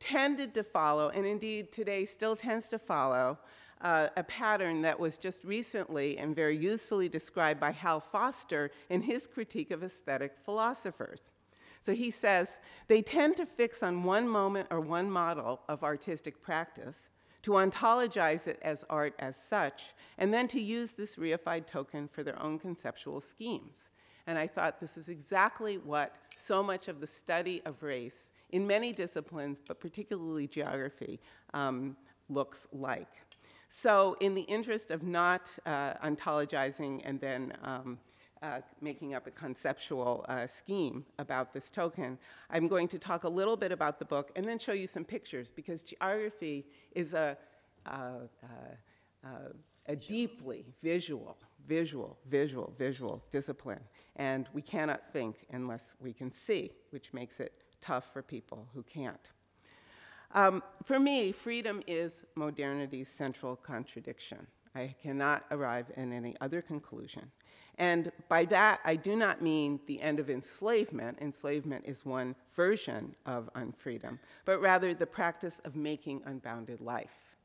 [SPEAKER 2] tended to follow, and indeed today still tends to follow, uh, a pattern that was just recently and very usefully described by Hal Foster in his critique of aesthetic philosophers. So he says, they tend to fix on one moment or one model of artistic practice, to ontologize it as art as such, and then to use this reified token for their own conceptual schemes. And I thought this is exactly what so much of the study of race in many disciplines, but particularly geography, um, looks like. So in the interest of not uh, ontologizing and then um, uh, making up a conceptual uh, scheme about this token, I'm going to talk a little bit about the book and then show you some pictures because geography is a, uh, uh, a deeply visual, visual, visual, visual discipline. And we cannot think unless we can see, which makes it tough for people who can't. Um, for me, freedom is modernity's central contradiction. I cannot arrive at any other conclusion. And by that, I do not mean the end of enslavement. Enslavement is one version of unfreedom, but rather the practice of making unbounded life.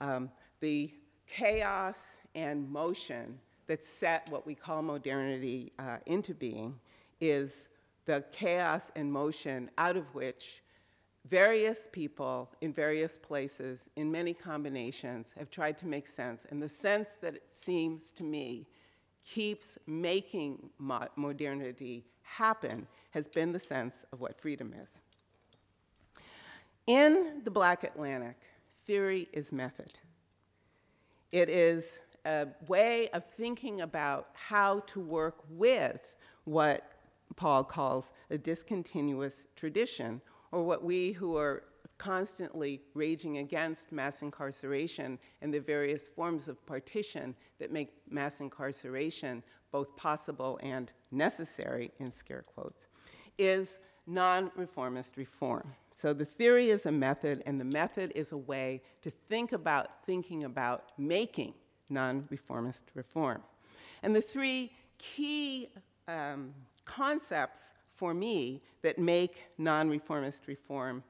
[SPEAKER 2] Um, the chaos and motion that set what we call modernity uh, into being is the chaos and motion out of which various people in various places, in many combinations, have tried to make sense. And the sense that it seems to me keeps making mo modernity happen has been the sense of what freedom is. In the Black Atlantic, theory is method. It is a way of thinking about how to work with what Paul calls a discontinuous tradition, or what we who are constantly raging against mass incarceration and the various forms of partition that make mass incarceration both possible and necessary, in scare quotes, is non reformist reform. So the theory is a method, and the method is a way to think about thinking about making non reformist reform. And the three key um, concepts for me that make non reformist reform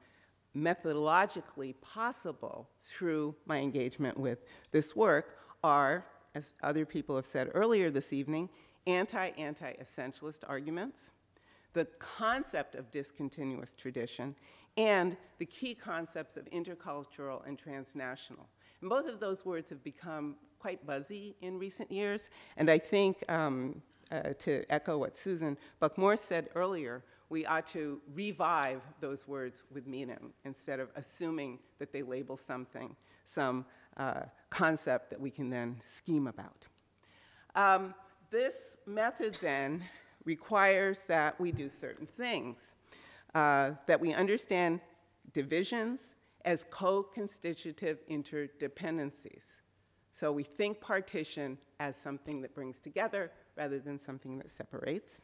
[SPEAKER 2] methodologically possible through my engagement with this work are, as other people have said earlier this evening, anti anti essentialist arguments, the concept of discontinuous tradition, and the key concepts of intercultural and transnational. And both of those words have become quite buzzy in recent years, and I think um, uh, to echo what Susan Buck-Morss said earlier, we ought to revive those words with meaning instead of assuming that they label something, some uh, concept that we can then scheme about. Um, this method then requires that we do certain things, uh, that we understand divisions as co-constitutive interdependencies. So we think partition as something that brings together rather than something that separates,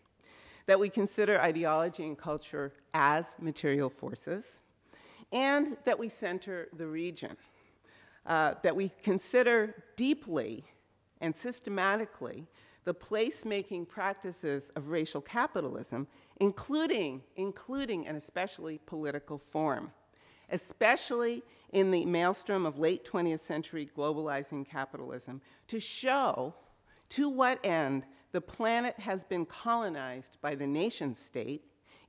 [SPEAKER 2] that we consider ideology and culture as material forces, and that we center the region, uh, that we consider deeply and systematically the placemaking practices of racial capitalism, including, including and especially political form, especially in the maelstrom of late 20th century globalizing capitalism, to show to what end the planet has been colonized by the nation state,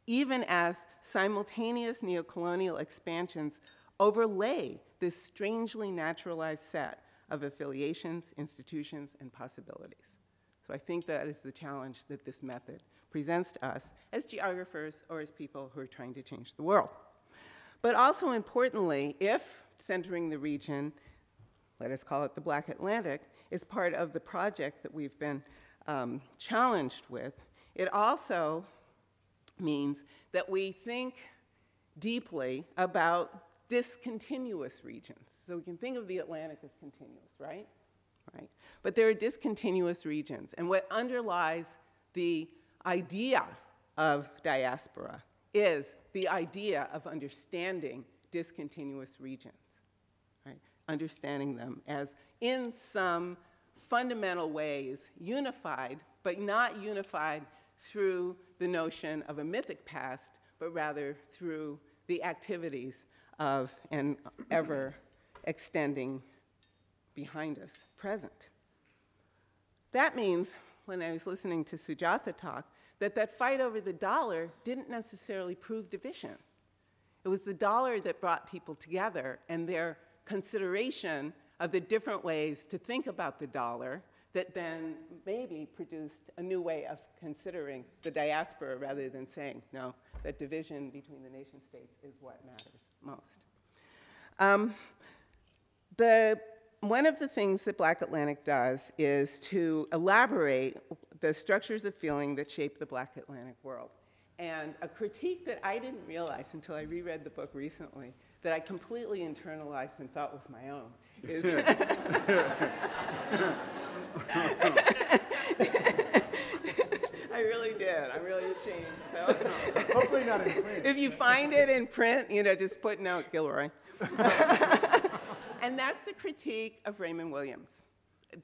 [SPEAKER 2] even as simultaneous neocolonial expansions overlay this strangely naturalized set of affiliations, institutions, and possibilities. So I think that is the challenge that this method presents to us as geographers or as people who are trying to change the world. But also importantly, if centering the region, let us call it the Black Atlantic, is part of the project that we've been um, challenged with, it also means that we think deeply about discontinuous regions. So we can think of the Atlantic as continuous, right? Right. But there are discontinuous regions. And what underlies the idea of diaspora is the idea of understanding discontinuous regions, right? Understanding them as, in some fundamental ways, unified, but not unified through the notion of a mythic past, but rather through the activities of an ever extending behind us present. That means, when I was listening to Sujatha talk, that that fight over the dollar didn't necessarily prove division. It was the dollar that brought people together and their consideration of the different ways to think about the dollar that then maybe produced a new way of considering the diaspora rather than saying, no, that division between the nation states is what matters most. Um, the, one of the things that Black Atlantic does is to elaborate the structures of feeling that shape the Black Atlantic world. And a critique that I didn't realize until I reread the book recently, that I completely internalized and thought was my own, is I really did. I'm really ashamed. So
[SPEAKER 1] Hopefully not in print.
[SPEAKER 2] if you find it in print, you know, just put note Gilroy. and that's a critique of Raymond Williams,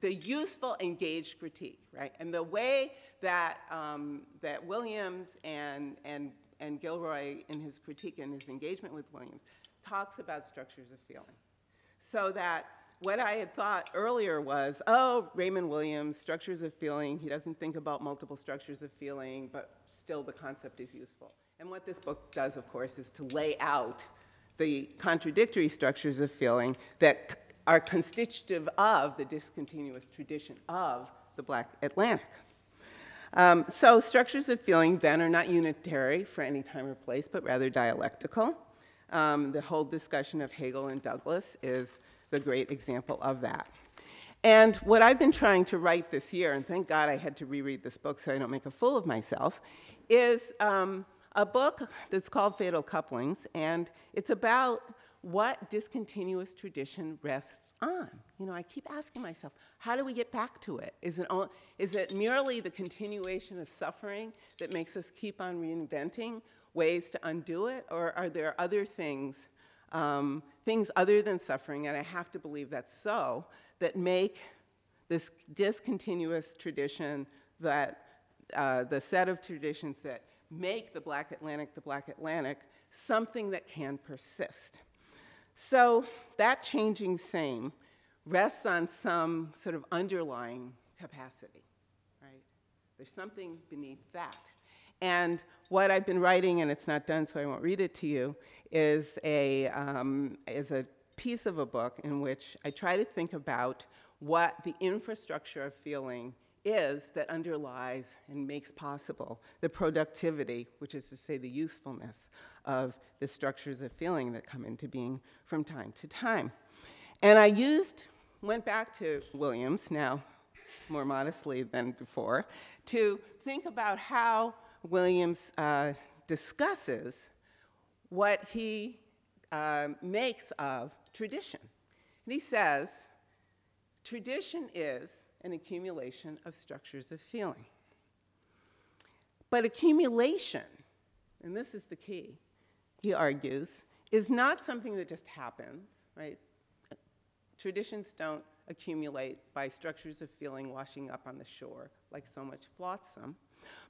[SPEAKER 2] the useful, engaged critique, right? And the way that, um, that Williams and, and, and Gilroy, in his critique and his engagement with Williams, talks about structures of feeling. So that what I had thought earlier was, oh, Raymond Williams, structures of feeling, he doesn't think about multiple structures of feeling, but still the concept is useful. And what this book does, of course, is to lay out the contradictory structures of feeling that are constitutive of the discontinuous tradition of the Black Atlantic. Um, so structures of feeling then are not unitary for any time or place, but rather dialectical. Um, the whole discussion of Hegel and Douglass is the great example of that. And what I've been trying to write this year, and thank God I had to reread this book so I don't make a fool of myself, is um, a book that's called Fatal Couplings, and it's about what discontinuous tradition rests on. You know, I keep asking myself, how do we get back to it? Is it, is it merely the continuation of suffering that makes us keep on reinventing ways to undo it, or are there other things um, things other than suffering, and I have to believe that's so, that make this discontinuous tradition, that uh, the set of traditions that make the Black Atlantic the Black Atlantic, something that can persist. So that changing same rests on some sort of underlying capacity, right? There's something beneath that. And what I've been writing, and it's not done, so I won't read it to you, is a, um, is a piece of a book in which I try to think about what the infrastructure of feeling is that underlies and makes possible the productivity, which is to say the usefulness of the structures of feeling that come into being from time to time. And I used, went back to Williams now, more modestly than before, to think about how Williams uh, discusses what he uh, makes of tradition. And he says, tradition is an accumulation of structures of feeling. But accumulation, and this is the key, he argues, is not something that just happens, right? Traditions don't accumulate by structures of feeling washing up on the shore like so much flotsam.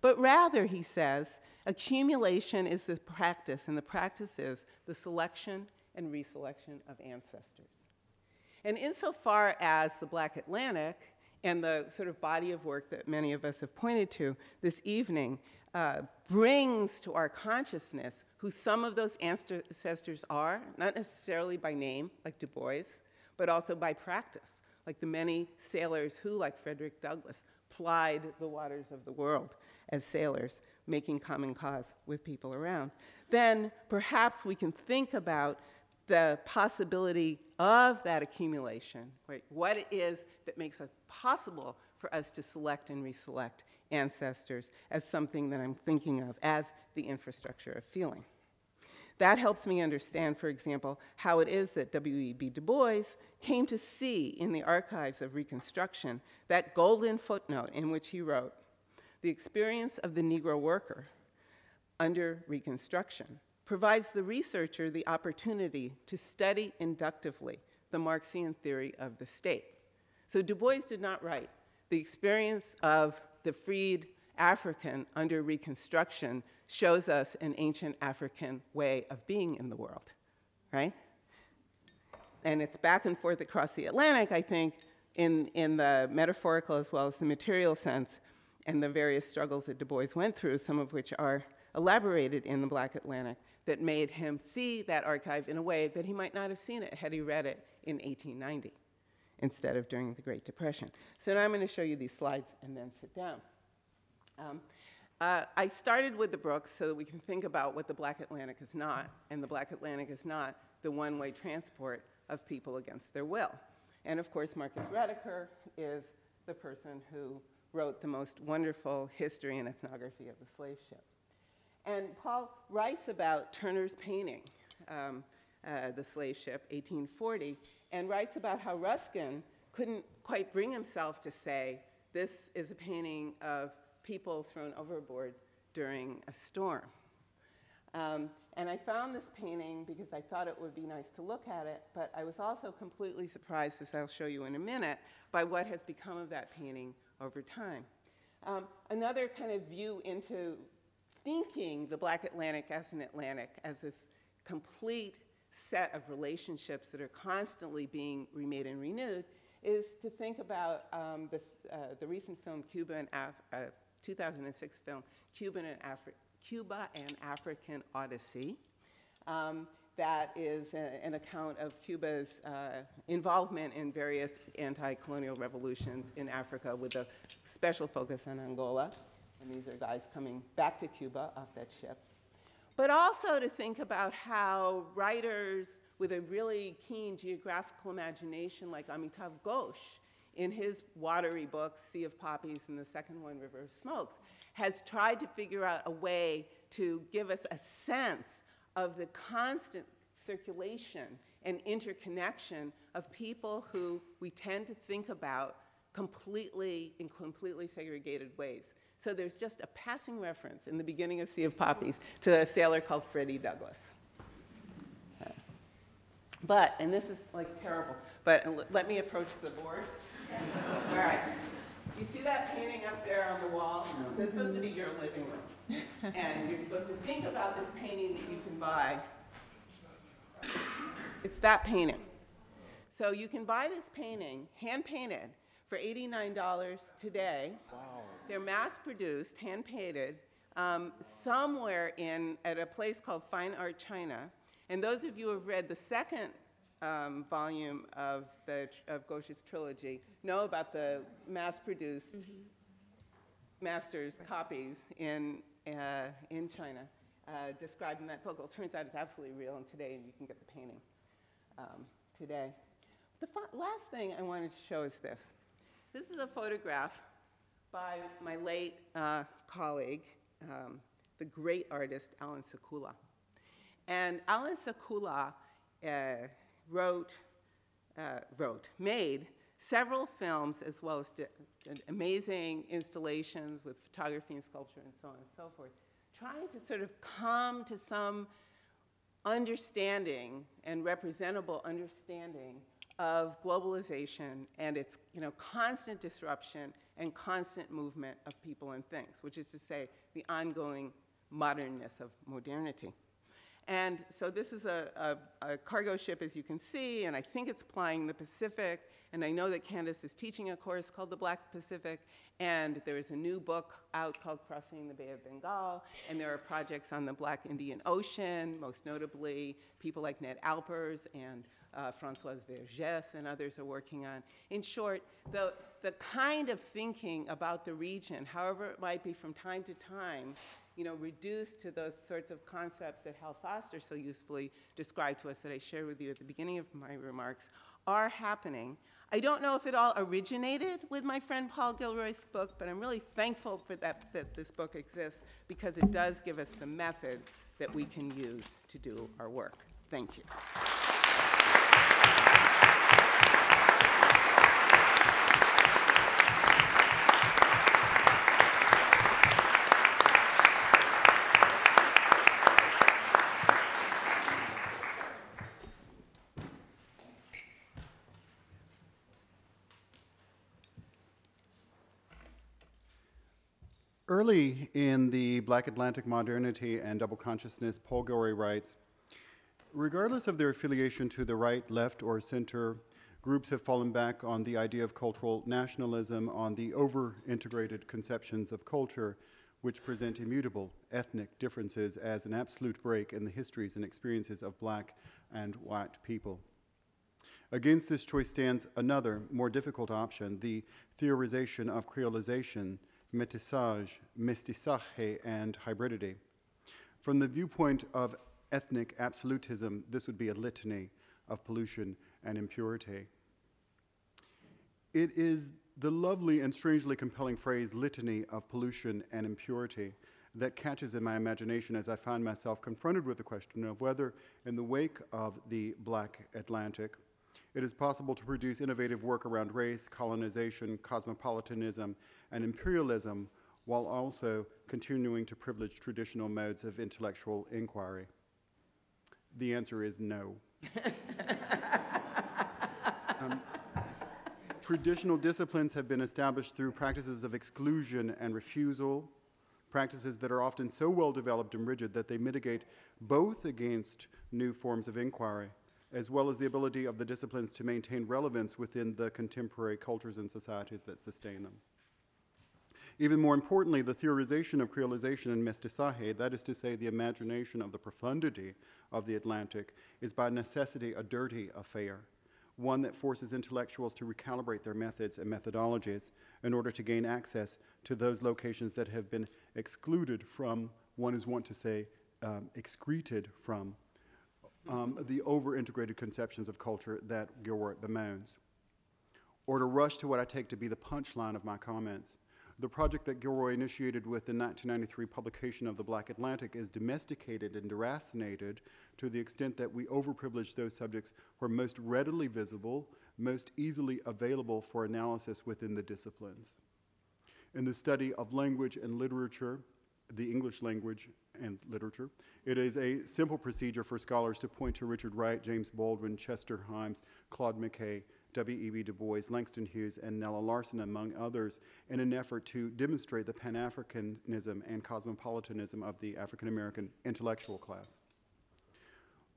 [SPEAKER 2] But rather, he says, accumulation is the practice, and the practice is the selection and reselection of ancestors. And insofar as the Black Atlantic and the sort of body of work that many of us have pointed to this evening uh, brings to our consciousness who some of those ancestors are, not necessarily by name, like Du Bois, but also by practice, like the many sailors who, like Frederick Douglass, plied the waters of the world as sailors, making common cause with people around. Then perhaps we can think about the possibility of that accumulation, right? what it is that makes it possible for us to select and reselect ancestors as something that I'm thinking of as the infrastructure of feeling. That helps me understand, for example, how it is that W.E.B. Du Bois came to see in the archives of Reconstruction that golden footnote in which he wrote, The experience of the Negro worker under Reconstruction provides the researcher the opportunity to study inductively the Marxian theory of the state. So Du Bois did not write the experience of the freed African under Reconstruction shows us an ancient African way of being in the world, right? And it's back and forth across the Atlantic, I think, in, in the metaphorical as well as the material sense, and the various struggles that Du Bois went through, some of which are elaborated in the Black Atlantic, that made him see that archive in a way that he might not have seen it had he read it in 1890 instead of during the Great Depression. So now I'm going to show you these slides and then sit down. Um, uh, I started with the Brooks so that we can think about what the Black Atlantic is not, and the Black Atlantic is not the one-way transport of people against their will. And of course, Marcus Rediker is the person who wrote the most wonderful history and ethnography of the slave ship. And Paul writes about Turner's painting, um, uh, The Slave Ship, 1840, and writes about how Ruskin couldn't quite bring himself to say, this is a painting of people thrown overboard during a storm. Um, and I found this painting because I thought it would be nice to look at it, but I was also completely surprised, as I'll show you in a minute, by what has become of that painting over time. Um, another kind of view into thinking the Black Atlantic as an Atlantic, as this complete set of relationships that are constantly being remade and renewed, is to think about um, the, uh, the recent film Cuba and Af uh, 2006 film Cuba and, Afri Cuba and African Odyssey. Um, that is a, an account of Cuba's uh, involvement in various anti-colonial revolutions in Africa with a special focus on Angola. And these are guys coming back to Cuba off that ship. But also to think about how writers with a really keen geographical imagination like Amitav Ghosh in his watery book, Sea of Poppies, and the second one, River of Smokes, has tried to figure out a way to give us a sense of the constant circulation and interconnection of people who we tend to think about completely in completely segregated ways. So there's just a passing reference in the beginning of Sea of Poppies to a sailor called Freddie Douglass. But, and this is like terrible, but let me approach the board. All right. You see that painting up there on the wall? That's supposed to be your living room. And you're supposed to think about this painting that you can buy. It's that painting. So you can buy this painting, hand painted, for $89 today. Wow. They're mass produced, hand painted, um, somewhere in, at a place called Fine Art China. And those of you who have read the second um, volume of, the, of Ghosh's trilogy know about the mass-produced mm -hmm. master's right. copies in, uh, in China, uh, described in that book. Well, it turns out it's absolutely real, and today you can get the painting um, today. The last thing I wanted to show is this. This is a photograph by my late uh, colleague, um, the great artist Allan Sekula. And Allan Sekula uh, wrote, uh, wrote, made several films as well as amazing installations with photography and sculpture and so on and so forth, trying to sort of come to some understanding and representable understanding of globalization and its you know, constant disruption and constant movement of people and things, which is to say, the ongoing modernness of modernity. And so this is a, a, a, cargo ship, as you can see, and I think it's plying the Pacific. And I know that Candace is teaching a course called the Black Pacific, and there is a new book out called Crossing the Bay of Bengal, and there are projects on the Black Indian Ocean, most notably people like Ned Alpers and uh, Françoise Vergès and others are working on. In short, the, the kind of thinking about the region, however it might be from time to time, you know, reduced to those sorts of concepts that Hal Foster so usefully described to us that I shared with you at the beginning of my remarks are happening. I don't know if it all originated with my friend Paul Gilroy's book, but I'm really thankful for that, that this book exists because it does give us the method that we can use to do our work. Thank you.
[SPEAKER 7] Early in the Black Atlantic modernity and double consciousness, Paul Gilroy writes Regardless of their affiliation to the right, left, or center, groups have fallen back on the idea of cultural nationalism, on the over integrated conceptions of culture, which present immutable ethnic differences as an absolute break in the histories and experiences of black and white people. Against this choice stands another, more difficult option the theorization of creolization métissage, mestizaje, and hybridity. From the viewpoint of ethnic absolutism, this would be a litany of pollution and impurity. It is the lovely and strangely compelling phrase litany of pollution and impurity that catches in my imagination as I find myself confronted with the question of whether, in the wake of the Black Atlantic, it is possible to produce innovative work around race, colonization, cosmopolitanism, and imperialism while also continuing to privilege traditional modes of intellectual inquiry? The answer is no. um, traditional disciplines have been established through practices of exclusion and refusal, practices that are often so well developed and rigid that they mitigate both against new forms of inquiry as well as the ability of the disciplines to maintain relevance within the contemporary cultures and societies that sustain them. Even more importantly, the theorization of creolization and mestizaje, that is to say, the imagination of the profundity of the Atlantic, is by necessity a dirty affair, one that forces intellectuals to recalibrate their methods and methodologies in order to gain access to those locations that have been excluded from, one is wont to say, um, excreted from um, the over-integrated conceptions of culture that Gilroy bemoans. Or to rush to what I take to be the punchline of my comments, the project that Gilroy initiated with the 1993 publication of The Black Atlantic is domesticated and deracinated to the extent that we overprivilege those subjects who are most readily visible, most easily available for analysis within the disciplines. In the study of language and literature, the English language and literature. It is a simple procedure for scholars to point to Richard Wright, James Baldwin, Chester Himes, Claude McKay, W.E.B. Du Bois, Langston Hughes, and Nella Larsen, among others, in an effort to demonstrate the Pan Africanism and cosmopolitanism of the African American intellectual class.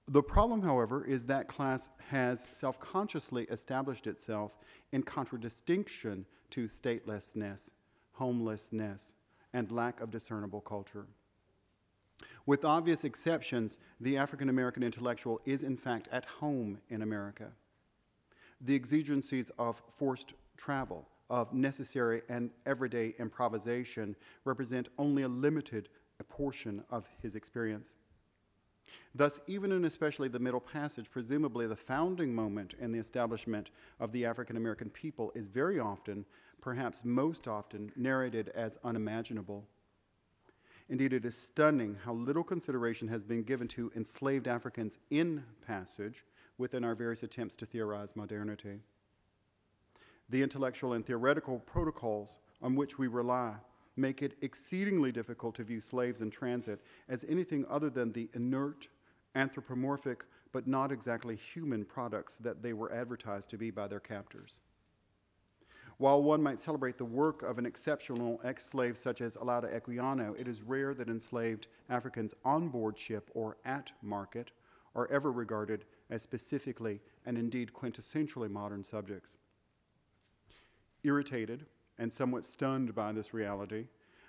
[SPEAKER 7] The problem, however, is that class has self consciously established itself in contradistinction to statelessness, homelessness, and lack of discernible culture. With obvious exceptions, the African American intellectual is in fact at home in America. The exigencies of forced travel, of necessary and everyday improvisation, represent only a limited portion of his experience. Thus, even and especially the Middle Passage, presumably the founding moment in the establishment of the African American people, is very often, perhaps most often, narrated as unimaginable. Indeed, it is stunning how little consideration has been given to enslaved Africans in passage within our various attempts to theorize modernity. The intellectual and theoretical protocols on which we rely make it exceedingly difficult to view slaves in transit as anything other than the inert, anthropomorphic, but not exactly human products that they were advertised to be by their captors. While one might celebrate the work of an exceptional ex slave such as Olaudah Equiano, it is rare that enslaved Africans on board ship or at market are ever regarded as specifically and indeed quintessentially modern subjects. Irritated and somewhat stunned by this reality,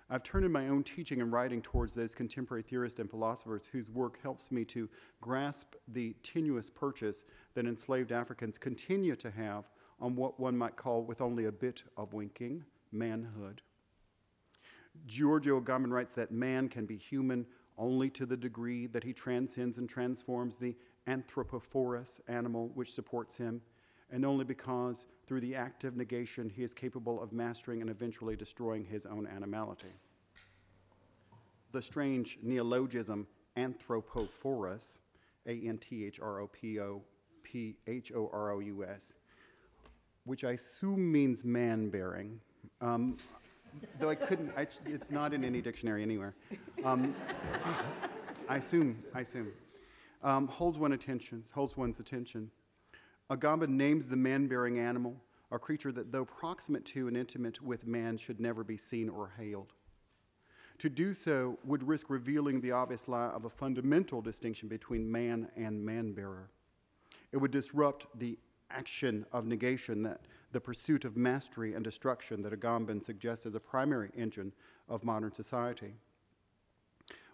[SPEAKER 7] I've turned in my own teaching and writing towards those contemporary theorists and philosophers whose work helps me to grasp the tenuous purchase that enslaved Africans continue to have on what one might call, with only a bit of winking, manhood. Giorgio Agamben writes that man can be human only to the degree that he transcends and transforms the anthropophorous animal which supports him, and only because, through the act of negation, he is capable of mastering and eventually destroying his own animality. The strange neologism anthropophorous, A N T H R O P O P H O R O U S, which I assume means man bearing. Um, though I couldn't, I, it's not in any dictionary anywhere. Um, I assume, I assume. Um, holds, one attention, holds one's attention. Agamben names the man bearing animal, a creature that, though proximate to and intimate with man, should never be seen or hailed. To do so would risk revealing the obvious lie of a fundamental distinction between man and man bearer. It would disrupt the action of negation that the pursuit of mastery and destruction that Agamben suggests as a primary engine of modern society.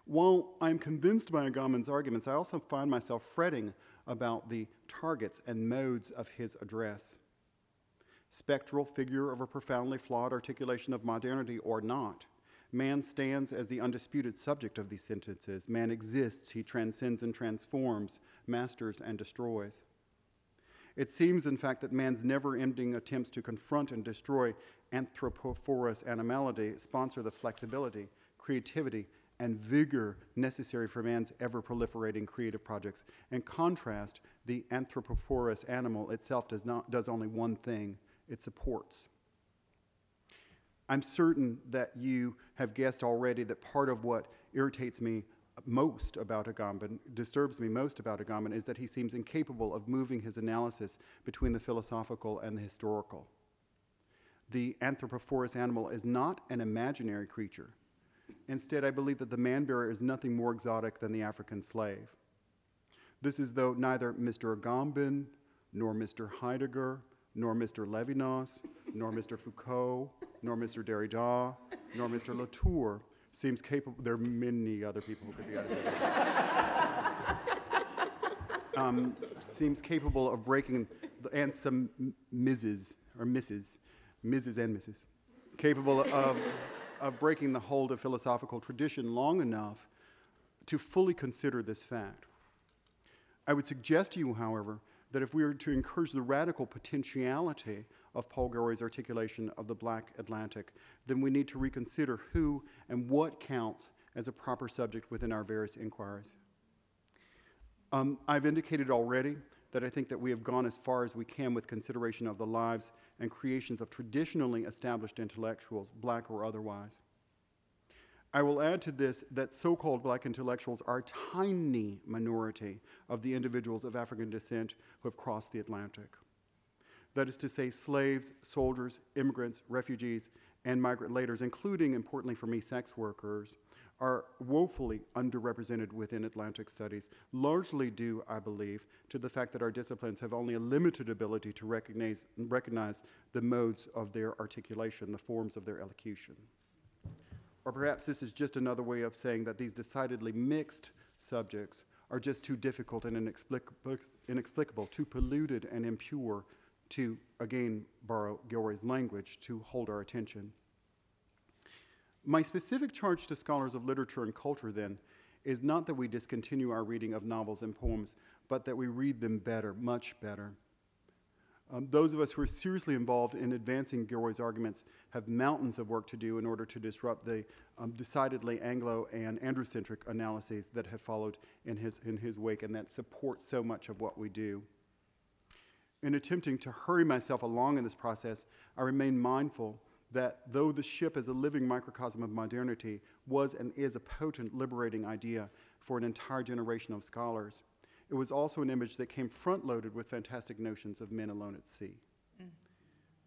[SPEAKER 7] While I'm convinced by Agamben's arguments, I also find myself fretting about the targets and modes of his address. Spectral figure of a profoundly flawed articulation of modernity or not, man stands as the undisputed subject of these sentences. Man exists, he transcends and transforms, masters and destroys. It seems, in fact, that man's never ending attempts to confront and destroy anthropophorous animality sponsor the flexibility, creativity, and vigor necessary for man's ever proliferating creative projects. In contrast, the anthropophorous animal itself does, not, does only one thing it supports. I'm certain that you have guessed already that part of what irritates me most about Agamben, disturbs me most about Agamben, is that he seems incapable of moving his analysis between the philosophical and the historical. The anthropophorous animal is not an imaginary creature. Instead, I believe that the man bearer is nothing more exotic than the African slave. This is though neither Mr. Agamben, nor Mr. Heidegger, nor Mr. Levinas, nor Mr. Foucault, nor Mr. Derrida, nor Mr. Latour seems capable. There are many other people who could be edited. um, seems capable of breaking, the, and some Mrs. or Mrs. Mrs. and Mrs. Capable of, of breaking the hold of philosophical tradition long enough to fully consider this fact. I would suggest to you, however, that if we are to encourage the radical potentiality of Paul Gilroy's articulation of the Black Atlantic, then we need to reconsider who and what counts as a proper subject within our various inquiries. Um, I've indicated already that I think that we have gone as far as we can with consideration of the lives and creations of traditionally established intellectuals, black or otherwise. I will add to this that so called black intellectuals are a tiny minority of the individuals of African descent who have crossed the Atlantic. That is to say, slaves, soldiers, immigrants, refugees, and migrant laters, including, importantly for me, sex workers, are woefully underrepresented within Atlantic studies, largely due, I believe, to the fact that our disciplines have only a limited ability to recognize, recognize the modes of their articulation, the forms of their elocution. Or perhaps this is just another way of saying that these decidedly mixed subjects are just too difficult and inexplicable, inexplicable too polluted and impure to, again, borrow Gilroy's language, to hold our attention. My specific charge to scholars of literature and culture, then, is not that we discontinue our reading of novels and poems, but that we read them better, much better. Um, those of us who are seriously involved in advancing Gilroy's arguments have mountains of work to do in order to disrupt the um, decidedly Anglo and androcentric analyses that have followed in his, in his wake and that support so much of what we do. In attempting to hurry myself along in this process, I remain mindful that though the ship as a living microcosm of modernity was and is a potent, liberating idea for an entire generation of scholars, it was also an image that came front loaded with fantastic notions of men alone at sea. Mm.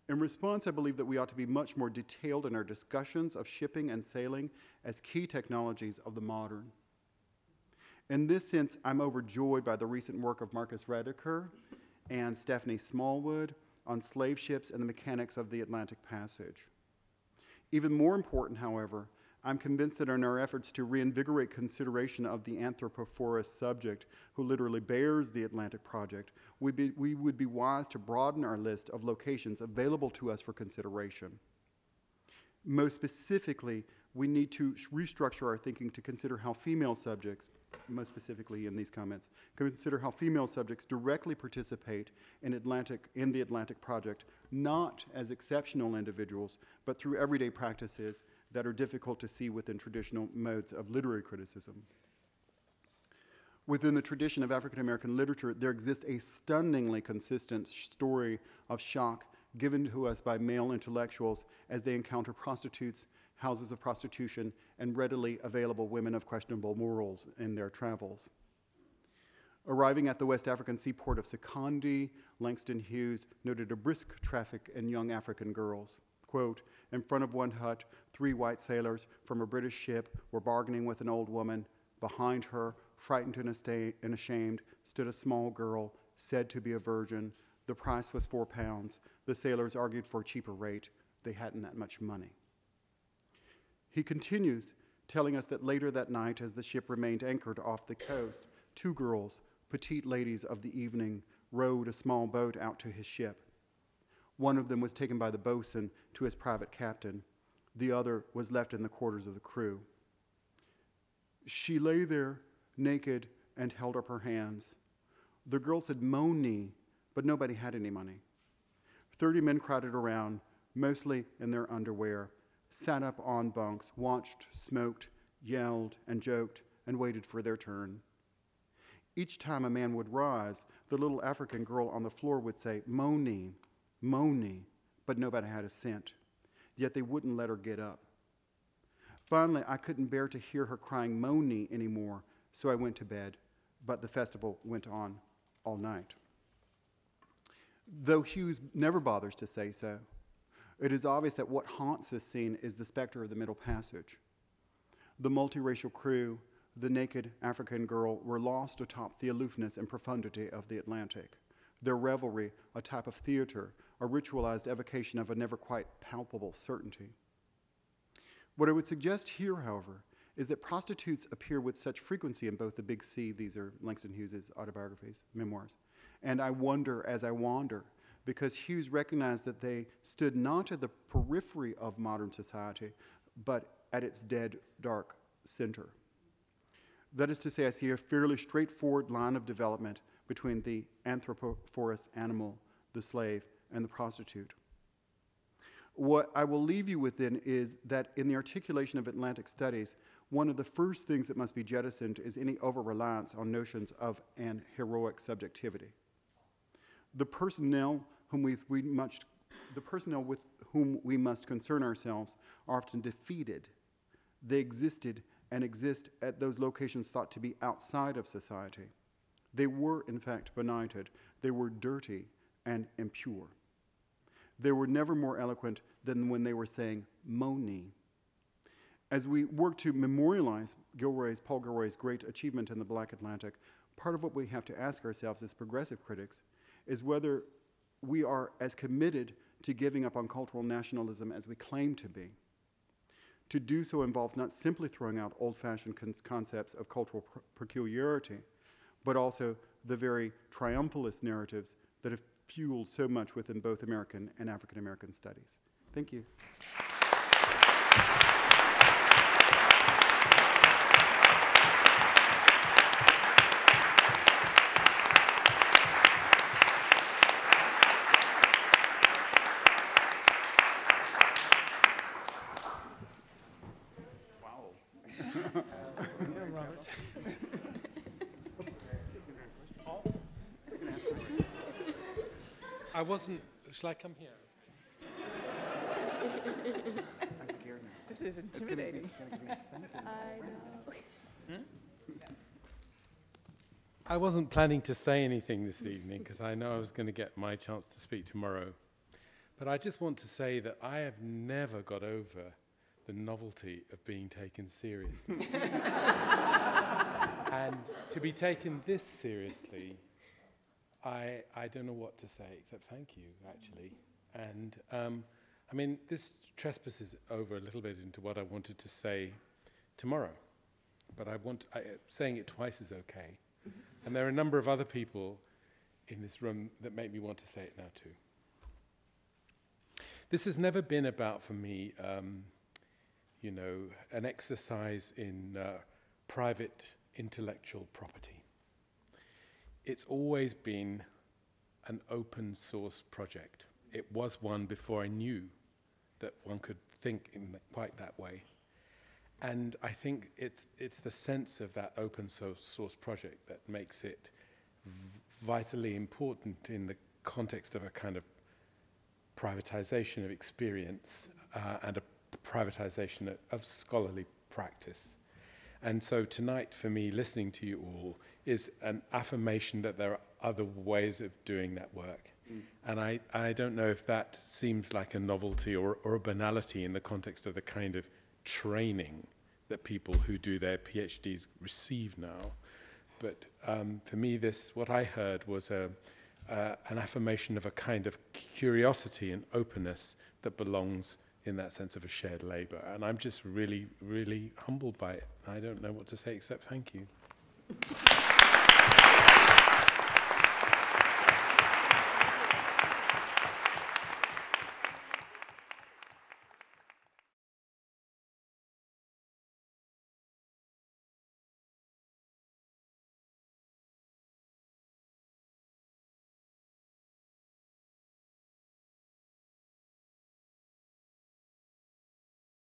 [SPEAKER 7] In response, I believe that we ought to be much more detailed in our discussions of shipping and sailing as key technologies of the modern. In this sense, I'm overjoyed by the recent work of Marcus Rediker and Stephanie Smallwood on slave ships and the mechanics of the Atlantic Passage. Even more important, however, I'm convinced that in our efforts to reinvigorate consideration of the anthropophorous subject who literally bears the Atlantic project, we'd be, we would be wise to broaden our list of locations available to us for consideration. Most specifically, we need to restructure our thinking to consider how female subjects, most specifically in these comments, consider how female subjects directly participate in Atlantic in the Atlantic Project, not as exceptional individuals, but through everyday practices that are difficult to see within traditional modes of literary criticism. Within the tradition of African American literature, there exists a stunningly consistent story of shock given to us by male intellectuals as they encounter prostitutes, houses of prostitution, and readily available women of questionable morals in their travels. Arriving at the West African seaport of Sekondi, Langston Hughes noted a brisk traffic in young African girls. Quote, in front of one hut, three white sailors from a British ship were bargaining with an old woman. Behind her, frightened and, and ashamed, stood a small girl, said to be a virgin. The price was four pounds. The sailors argued for a cheaper rate. They hadn't that much money. He continues, telling us that later that night, as the ship remained anchored off the coast, two girls, petite ladies of the evening, rowed a small boat out to his ship. One of them was taken by the boatswain to his private captain. The other was left in the quarters of the crew. She lay there, naked, and held up her hands. The girl said, Moni, but nobody had any money. Thirty men crowded around, mostly in their underwear, sat up on bunks, watched, smoked, yelled, and joked, and waited for their turn. Each time a man would rise, the little African girl on the floor would say, Moni, Moni, but nobody had a cent. Yet they wouldn't let her get up. Finally, I couldn't bear to hear her crying Moni anymore, so I went to bed, but the festival went on all night. Though Hughes never bothers to say so, it is obvious that what haunts this scene is the specter of the Middle Passage. The multiracial crew, the naked African girl, were lost atop the aloofness and profundity of the Atlantic. Their revelry, a type of theater, a ritualized evocation of a never quite palpable certainty. What I would suggest here, however, is that prostitutes appear with such frequency in both the Big Sea, these are Langston Hughes's autobiographies, memoirs, and I wonder as I wander, because Hughes recognized that they stood not at the periphery of modern society, but at its dead, dark center. That is to say, I see a fairly straightforward line of development between the anthropophorous animal, the slave, and the prostitute. What I will leave you with then is that in the articulation of Atlantic studies, one of the first things that must be jettisoned is any over reliance on notions of an heroic subjectivity. The personnel whom we, we must, the personnel with whom we must concern ourselves are often defeated. They existed and exist at those locations thought to be outside of society. They were, in fact, benighted. They were dirty and impure. They were never more eloquent than when they were saying, Moni. As we work to memorialize Gilroy's, Paul Gilroy's great achievement in the Black Atlantic, part of what we have to ask ourselves as progressive critics is whether we are as committed to giving up on cultural nationalism as we claim to be. To do so involves not simply throwing out old fashioned con- concepts of cultural peculiarity, but also the very triumphalist narratives that have fueled so much within both American and African American studies. Thank you.
[SPEAKER 8] I wasn't. Shall I come here?
[SPEAKER 7] I'm scared now.
[SPEAKER 4] This is intimidating.
[SPEAKER 8] I know. Hmm? I wasn't planning to say anything this evening because I know I was going to get my chance to speak tomorrow. But I just want to say that I have never got over the novelty of being taken seriously. and to be taken this seriously, I, I don't know what to say except thank you, actually. And um, I mean, this trespasses over a little bit into what I wanted to say tomorrow. But I want, I, saying it twice is okay. And there are a number of other people in this room that make me want to say it now too. This has never been about, for me, um, you know, an exercise in uh, private intellectual property. It's always been an open source project. It was one before I knew that one could think in quite that way. And I think it's, it's the sense of that open source, project that makes it vitally important in the context of a kind of privatization of experience uh, and a privatization of, of scholarly practice. And so tonight, for me, listening to you all is an affirmation that there are other ways of doing that work. And I, I don't know if that seems like a novelty or, or a banality in the context of the kind of training that people who do their PhDs receive now. But um, for me, this, what I heard was a, uh, an affirmation of a kind of curiosity and openness that belongs in that sense of a shared labor. And I'm just really, really humbled by it. I don't know what to say except thank you.